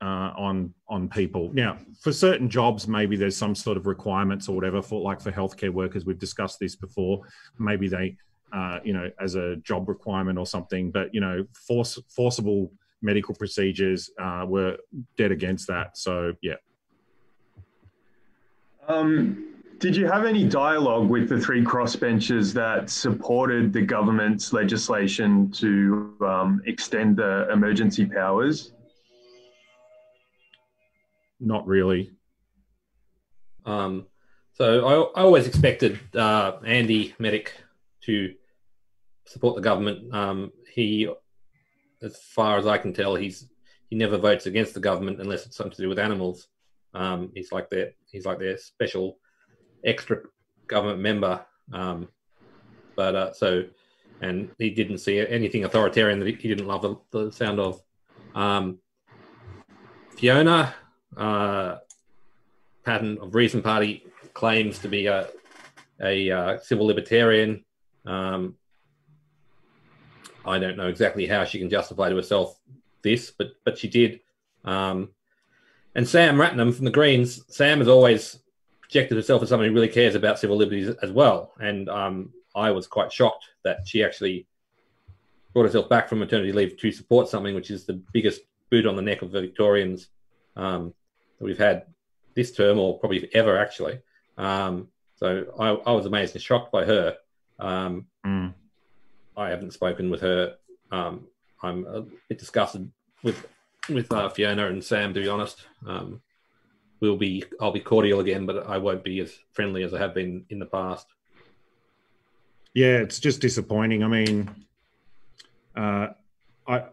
uh, on on people. Now, for certain jobs, maybe there's some sort of requirements or whatever. For like for healthcare workers, we've discussed this before. Maybe they, uh, you know, as a job requirement or something. But you know, force forcible medical procedures uh, were dead against that. So yeah. Um, did you have any dialogue with the three crossbenchers that supported the government's legislation to um, extend the emergency powers? Not really. Um, so I, I, always expected uh, Andy Meddick to support the government. Um, he, as far as I can tell, he's he never votes against the government unless it's something to do with animals. Um, he's like their he's like their special extra government member. Um, but uh, so, and he didn't see anything authoritarian that he didn't love the, the sound of. Um, Fiona uh, Patten of Reason Party claims to be a, a uh, civil libertarian. Um, I don't know exactly how she can justify to herself this, but but she did. Um, and Sam Ratnam from the Greens, Sam has always projected herself as someone who really cares about civil liberties as well. And um, I was quite shocked that she actually brought herself back from maternity leave to support something which is the biggest boot on the neck of the Victorians um, that we've had this term, or probably ever actually. Um, so I, I, was amazed and shocked by her. Um, mm. I haven't spoken with her. Um, I'm a bit disgusted with with uh, Fiona and Sam, to be honest. Um, we'll be I'll be cordial again, but I won't be as friendly as I have been in the past. Yeah, it's just disappointing. I mean, uh, I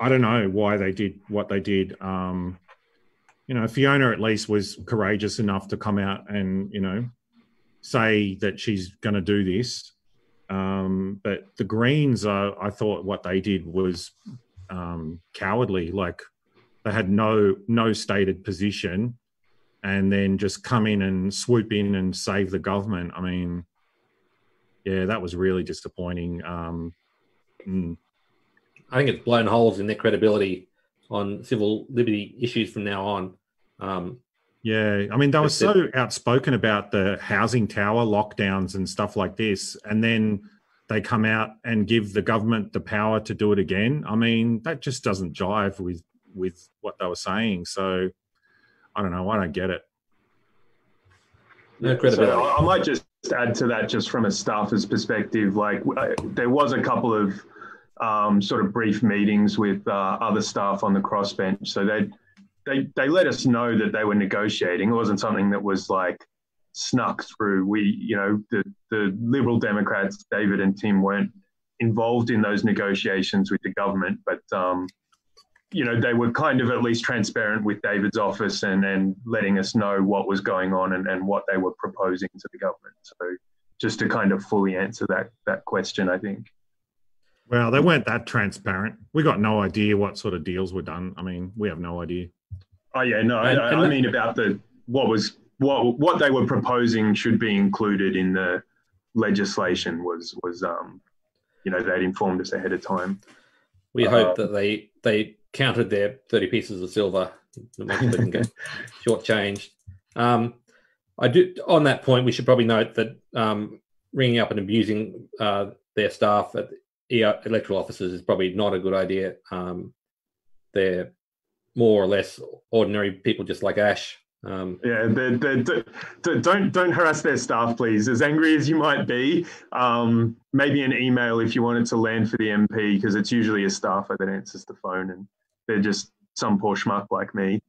I don't know why they did what they did. Um, you know, Fiona at least was courageous enough to come out and you know say that she's going to do this. Um, but the Greens, uh, I thought what they did was um, cowardly. Like they had no no stated position, and then just come in and swoop in and save the government. I mean, yeah, that was really disappointing. Um, mm. I think it's blown holes in their credibility on civil liberty issues from now on. Um, yeah, I mean, they were so outspoken about the housing tower lockdowns and stuff like this, and then they come out and give the government the power to do it again. I mean, that just doesn't jive with with what they were saying. So, I don't know. I don't get it. No credibility. So I might just add to that, just from a staffer's perspective. Like, there was a couple of um, sort of brief meetings with uh, other staff on the crossbench. So they they they let us know that they were negotiating. It wasn't something that was like snuck through. We, you know, the the Liberal Democrats, David and Tim, weren't involved in those negotiations with the government, but um, you know, they were kind of at least transparent with David's office and and letting us know what was going on and, and what they were proposing to the government. So just to kind of fully answer that that question, I think. Well, they weren't that transparent. We got no idea what sort of deals were done. I mean, we have no idea. Oh yeah, no, and, I, I mean about the what was what what they were proposing should be included in the legislation was was um you know they'd informed us ahead of time. We uh, hope that they they counted their thirty pieces of silver and didn't get shortchanged. Um, I do on that point. We should probably note that um, ringing up and abusing uh, their staff at electoral offices is probably not a good idea. Um, they're more or less ordinary people just like Ash. Um, yeah, they're, they're, don't don't harass their staff, please. As angry as you might be, um, maybe an email if you want it to land for the MP, because it's usually a staffer that answers the phone, and they're just some poor schmuck like me.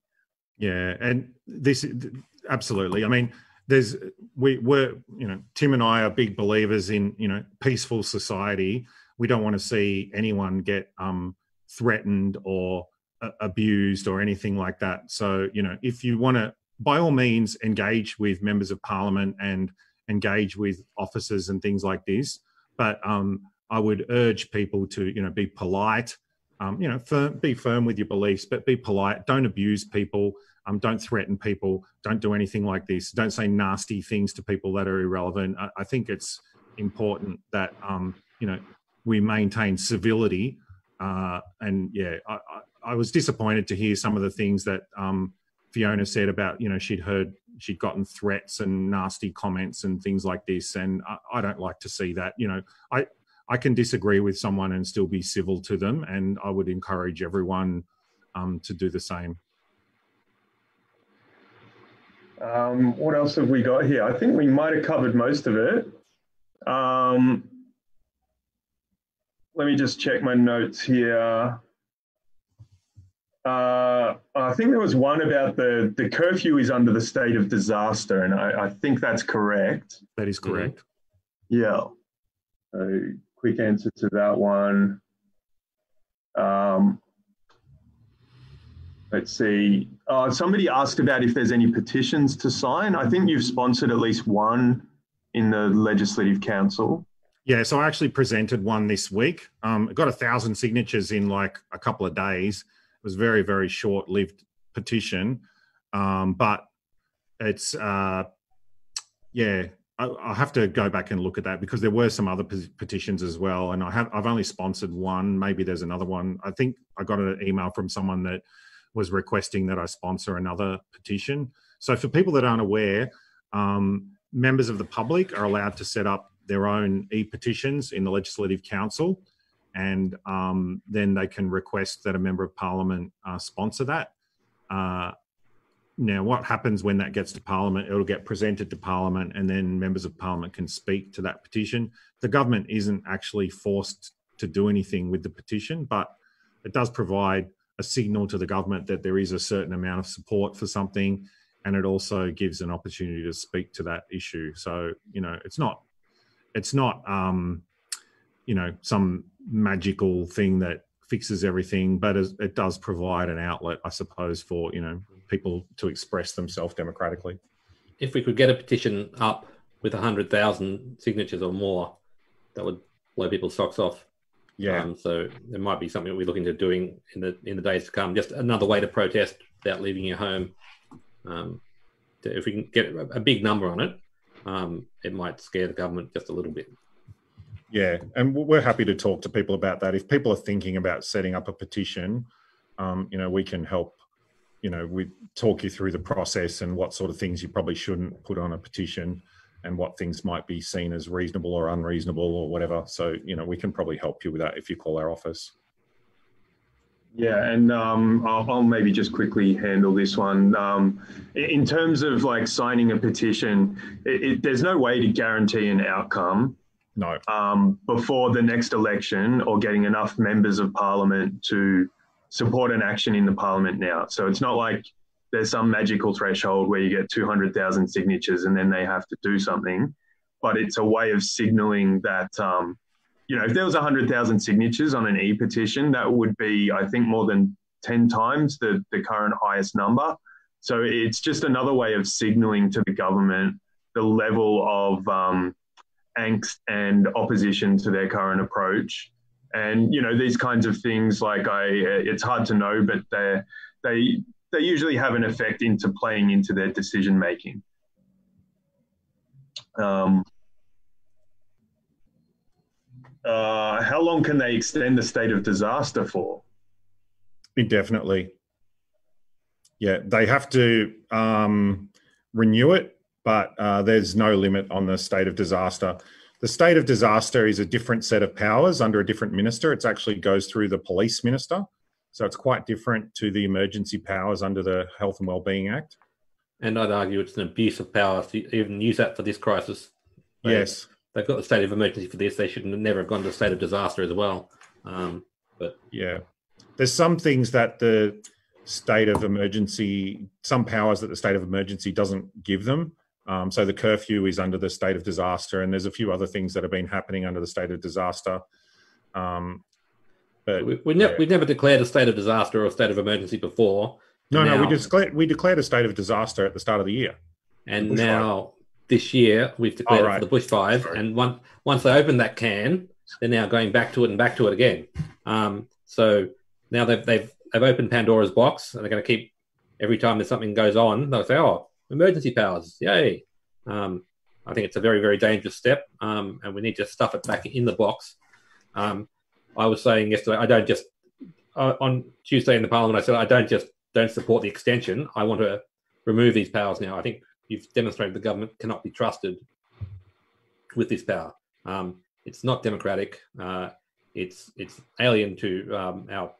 Yeah, and this absolutely. I mean, there's we were you know Tim and I are big believers in you know peaceful society. We don't want to see anyone get um, threatened or abused or anything like that. So, you know, if you want to, by all means, engage with members of parliament and engage with officers and things like this. But um, I would urge people to, you know, be polite. Um, you know, firm, be firm with your beliefs, but be polite. Don't abuse people. Um, don't threaten people. Don't do anything like this. Don't say nasty things to people that are irrelevant. I, I think it's important that um, you know we maintain civility. Uh, and yeah, I, I was disappointed to hear some of the things that um, Fiona said about you know she'd heard she'd gotten threats and nasty comments and things like this, and I, I don't like to see that. You know, I I can disagree with someone and still be civil to them, and I would encourage everyone um, to do the same. Um, what else have we got here? I think we might have covered most of it. Um, let me just check my notes here. Uh, I think there was one about the the curfew is under the state of disaster, and I, I think that's correct. That is correct. Yeah. So quick answer to that one. Um, let's see. Uh, somebody asked about if there's any petitions to sign. I think you've sponsored at least one in the Legislative Council. Yeah, so I actually presented one this week. Um, it got a thousand signatures in like a couple of days. It was very, very short-lived petition, um, but it's uh, yeah. I, I have to go back and look at that because there were some other petitions as well, and I have I've only sponsored one. Maybe there's another one. I think I got an email from someone that was requesting that I sponsor another petition. So for people that aren't aware, um, members of the public are allowed to set up their own e-petitions in the Legislative Council, and um, then they can request that a member of Parliament uh, sponsor that. Uh, now, what happens when that gets to Parliament? It'll get presented to Parliament, and then members of Parliament can speak to that petition. The government isn't actually forced to do anything with the petition, but it does provide a signal to the government that there is a certain amount of support for something, and it also gives an opportunity to speak to that issue. So, you know, it's not it's not um, you know some magical thing that fixes everything, but it does provide an outlet, I suppose, for you know people to express themselves democratically. If we could get a petition up with hundred thousand signatures or more, that would blow people's socks off. Yeah. Um, so there might be something we're looking to doing in the in the days to come. Just another way to protest without leaving your home. Um, if we can get a big number on it, um, it might scare the government just a little bit. Yeah, and we're happy to talk to people about that. If people are thinking about setting up a petition, um, you know, we can help. You know, we talk you through the process and what sort of things you probably shouldn't put on a petition, and what things might be seen as reasonable or unreasonable or whatever. So, you know, we can probably help you with that if you call our office. Yeah, and um, I'll, I'll, maybe just quickly handle this one. Um, in terms of like signing a petition, it, it, there's no way to guarantee an outcome. No. Um, before the next election, or getting enough members of parliament to support an action in the parliament now. So it's not like there's some magical threshold where you get 200,000 signatures and then they have to do something. But it's a way of signaling that um, you know, if there was 100,000 signatures on an e petition, that would be, I think, more than 10 times the, the current highest number. So it's just another way of signaling to the government the level of um, angst and opposition to their current approach. And you know these kinds of things, like I, it's hard to know, but they they they usually have an effect into playing into their decision making. Um, uh, how long can they extend the state of disaster for? Indefinitely. Yeah, they have to um, renew it, but uh, there's no limit on the state of disaster. The state of disaster is a different set of powers under a different minister. It actually goes through the police minister. So it's quite different to the emergency powers under the Health and Wellbeing Act. And I'd argue it's an abuse of power to even use that for this crisis. Yes they've got the state of emergency for this. They should never have gone to a state of disaster as well. Um, but yeah, there's some things that the state of emergency, some powers that the state of emergency doesn't give them. Um, so the curfew is under the state of disaster, and there's a few other things that have been happening under the state of disaster. Um, but we, we, ne- yeah. we never declared a state of disaster or a state of emergency before. No, now, no, we declared we declared a state of disaster at the start of the year. And now this year we've declared oh, right. it for the bushfires, Sorry. and one, once they open that can, they're now going back to it and back to it again. Um, so now they've they've they've opened Pandora's box, and they're going to keep every time there's something goes on, they'll say, "Oh, emergency powers, yay!" Um, I think it's a very very dangerous step, um, and we need to stuff it back in the box. Um, I was saying yesterday, I don't just uh, on Tuesday in the Parliament, I said I don't just don't support the extension. I want to remove these powers now. I think you've demonstrated the government cannot be trusted with this power. Um, it's not democratic. Uh, it's it's alien to um, our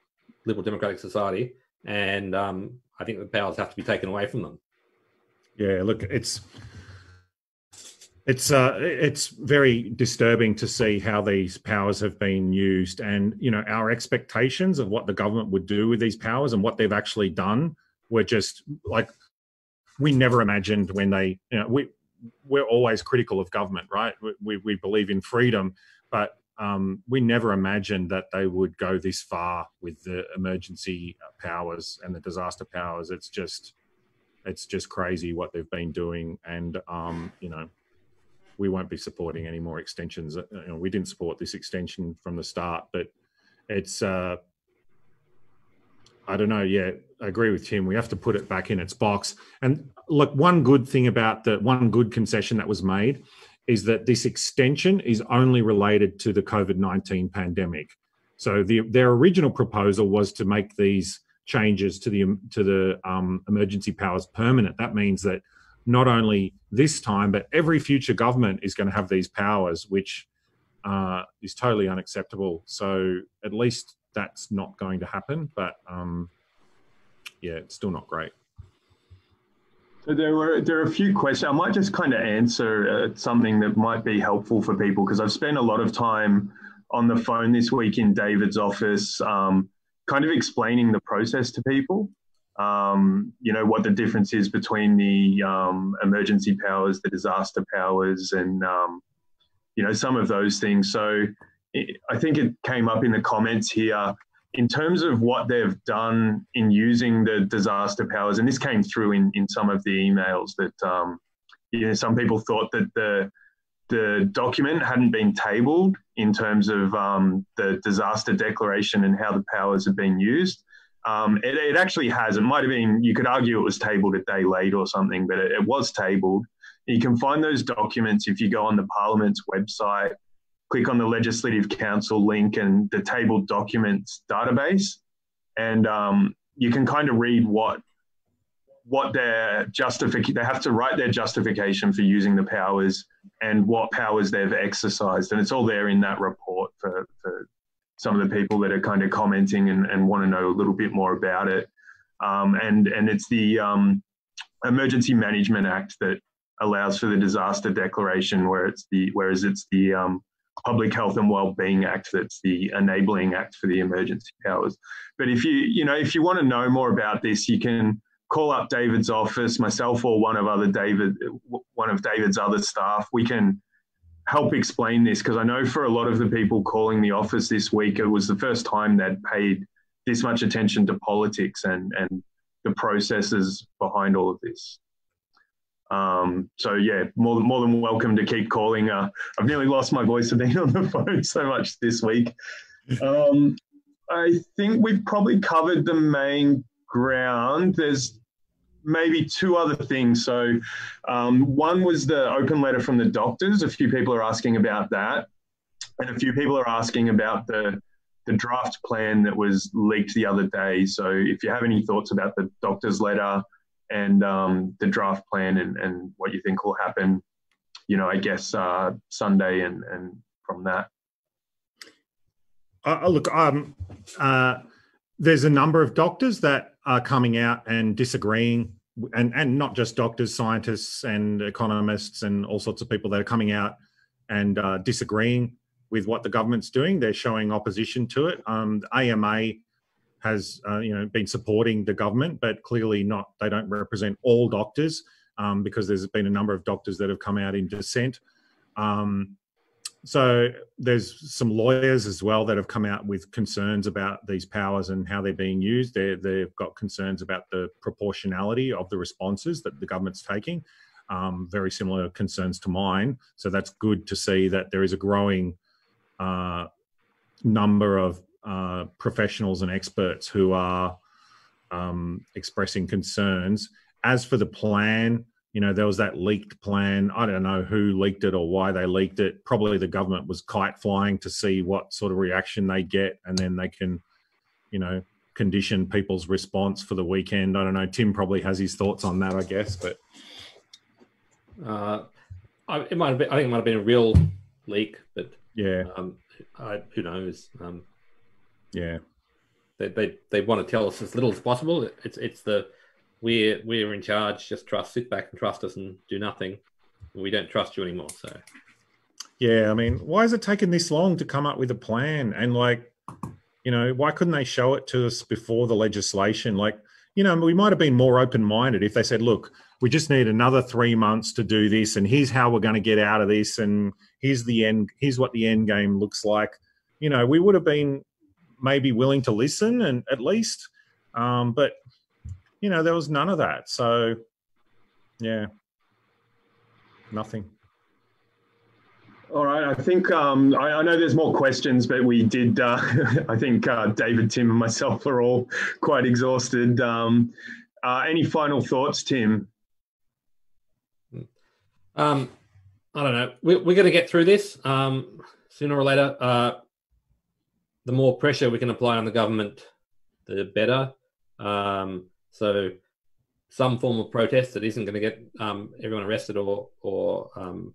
liberal democratic society, and um, I think the powers have to be taken away from them. Yeah, look, it's it's uh, it's very disturbing to see how these powers have been used, and you know our expectations of what the government would do with these powers and what they've actually done were just like we never imagined when they you know we we're always critical of government, right? We we believe in freedom, but um, we never imagined that they would go this far with the emergency powers and the disaster powers. It's just it's just crazy what they've been doing, and um, you know we won't be supporting any more extensions. Uh, you know, we didn't support this extension from the start, but it's uh, I don't know. Yeah, I agree with Tim. We have to put it back in its box. And look, one good thing about the one good concession that was made is that this extension is only related to the COVID nineteen pandemic. So the, their original proposal was to make these changes to the to the um, emergency powers permanent. That means that not only this time, but every future government is going to have these powers, which uh, is totally unacceptable. So at least that's not going to happen. But um, yeah, it's still not great. So there were there are a few questions. I might just kind of answer uh, something that might be helpful for people because I've spent a lot of time on the phone this week in David's office, um, kind of explaining the process to people um, you know, what the difference is between the um, emergency powers, the disaster powers, and, um, you know, some of those things. So it, I think it came up in the comments here in terms of what they've done in using the disaster powers, and this came through in, in some of the emails that, um, you know, some people thought that the the document hadn't been tabled in terms of um, the disaster declaration and how the powers have been used. Um, it, it, actually has. It might have been, you could argue it was tabled a day late or something, but it, it, was tabled. You can find those documents if you go on the Parliament's website, click on the Legislative Council link and the tabled documents database. And um, you can kind of read what what their justification they have to write their justification for using the powers and what powers they've exercised and it's all there in that report for, for some of the people that are kind of commenting and, and want to know a little bit more about it. Um, and and it's the um, Emergency Management Act that allows for the disaster declaration, where it's the whereas it's the um, Public Health and Wellbeing Act that's the enabling act for the emergency powers. But if you you know if you want to know more about this, you can call up David's office, myself or one of other David one of David's other staff. We can help explain this because I know for a lot of the people calling the office this week, it was the first time they'd paid this much attention to politics and, and the processes behind all of this. Um, so yeah, more than more than welcome to keep calling. Uh, I've nearly lost my voice of being on the phone so much this week. Um, I think we've probably covered the main ground. There's maybe two other things. So, um, one was the open letter from the doctors. A few people are asking about that, and a few people are asking about the the draft plan that was leaked the other day. So, if you have any thoughts about the doctor's letter and um, the draft plan and, and what you think will happen, you know, I guess uh, Sunday and and from that. Uh, look, um, uh, there's a number of doctors that are coming out and disagreeing, and and not just doctors, scientists, and economists, and all sorts of people that are coming out and uh, disagreeing with what the government's doing. They're showing opposition to it. Um, AMA has uh, you know been supporting the government, but clearly not. They don't represent all doctors um, because there's been a number of doctors that have come out in dissent. Um, so there's some lawyers as well that have come out with concerns about these powers and how they're being used. they they've got concerns about the proportionality of the responses that the government's taking. Um, very similar concerns to mine. So that's good to see that there is a growing uh, number of uh, professionals and experts who are um, expressing concerns. As for the plan, you know, there was that leaked plan. I don't know who leaked it or why they leaked it. Probably the government was kite flying to see what sort of reaction they get, and then they can, you know, condition people's response for the weekend. I don't know. Tim probably has his thoughts on that, I guess, but uh, it might have been. I think it might have been a real leak, but yeah, um, I, who knows? Um, yeah, they, they they want to tell us as little as possible. It's it's the we're we're in charge. Just trust, sit back and trust us, and do nothing. We don't trust you anymore. So, yeah, I mean, why is it taking this long to come up with a plan? And like, you know, why couldn't they show it to us before the legislation? Like, you know, we might have been more open minded if they said, look, we just need another three months to do this, and here's how we're going to get out of this, and here's the end, here's what the end game looks like. You know, we would have been maybe willing to listen and at least, um, but you know, there was none of that. So, yeah, nothing. All right. I think um, I, I, know there's more questions, but we did. Uh, I think uh, David, Tim, and myself are all quite exhausted. Um, uh, any final thoughts, Tim? Um, I don't know. We, are going to get through this um, sooner or later. Uh, the more pressure we can apply on the government, the better. Um, so some form of protest that isn't going to get um, everyone arrested or or um,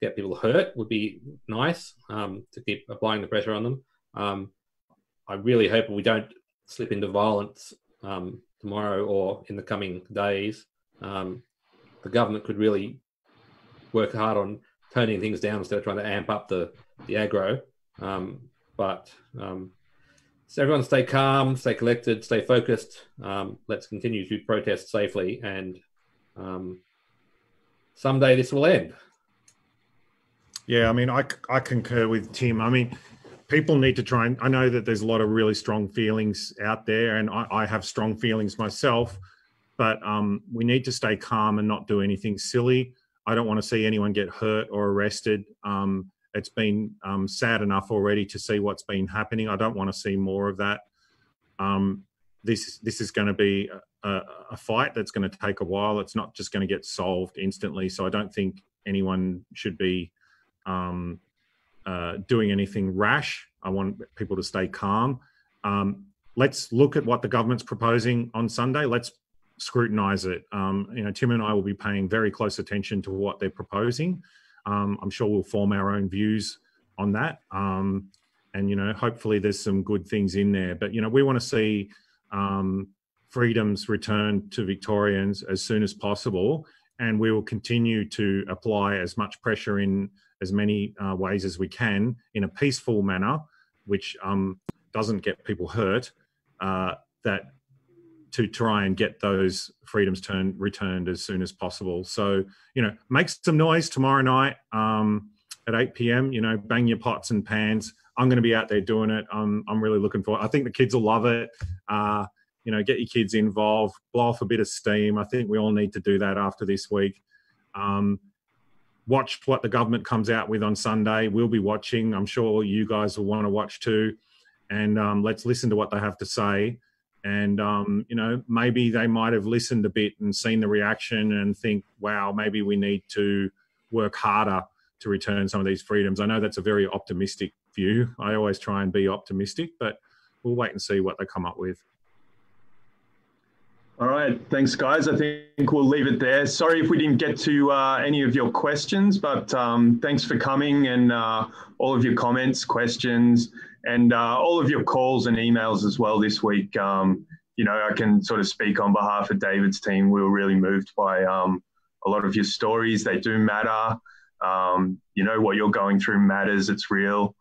get people hurt would be nice um, to keep applying the pressure on them. Um, I really hope we don't slip into violence um, tomorrow or in the coming days. Um, the government could really work hard on toning things down instead of trying to amp up the the aggro. but so everyone stay calm, stay collected, stay focused. Um, let's continue to protest safely, and um, someday this will end. Yeah, I mean, I, I concur with Tim. I mean, people need to try and I know that there's a lot of really strong feelings out there, and I, I have strong feelings myself, but um, we need to stay calm and not do anything silly. I don't want to see anyone get hurt or arrested. Um, it's been um, sad enough already to see what's been happening. I don't want to see more of that. Um, this this is going to be a, a, fight that's going to take a while. It's not just going to get solved instantly. So I don't think anyone should be um, uh, doing anything rash. I want people to stay calm. Um, let's look at what the government's proposing on Sunday. Let's scrutinise it. Um, you know, Tim and I will be paying very close attention to what they're proposing. Um, I'm sure we'll form our own views on that. Um, and, you know, hopefully there's some good things in there. But, you know, we want to see um, freedoms returned to Victorians as soon as possible. And we will continue to apply as much pressure in as many uh, ways as we can in a peaceful manner, which um, doesn't get people hurt, uh, that to try and get those freedoms turned returned as soon as possible. So you know, make some noise tomorrow night um, at 8 p.m. You know, bang your pots and pans. I'm going to be out there doing it. I'm I'm really looking forward. I think the kids will love it. Uh, you know, get your kids involved, blow off a bit of steam. I think we all need to do that after this week. Um, watch what the government comes out with on Sunday. We'll be watching. I'm sure you guys will want to watch too. And um, let's listen to what they have to say and um, you know maybe they might have listened a bit and seen the reaction and think wow maybe we need to work harder to return some of these freedoms. I know that's a very optimistic view. I always try and be optimistic but we'll wait and see what they come up with. All right. Thanks guys. I think we'll leave it there. Sorry if we didn't get to uh, any of your questions but um, thanks for coming and uh, all of your comments questions and uh, all of your calls and emails as well this week. Um, you know, I can sort of speak on behalf of David's team. We were really moved by um, a lot of your stories. They do matter. Um, you know, what you're going through matters. It's real.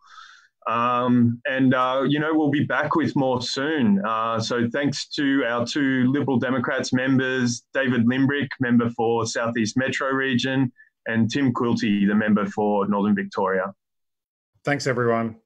Um, and, uh, you know, we'll be back with more soon. Uh, so thanks to our two Liberal Democrats members, David Limbrick, member for Southeast Metro Region, and Tim Quilty, the member for Northern Victoria. Thanks, everyone.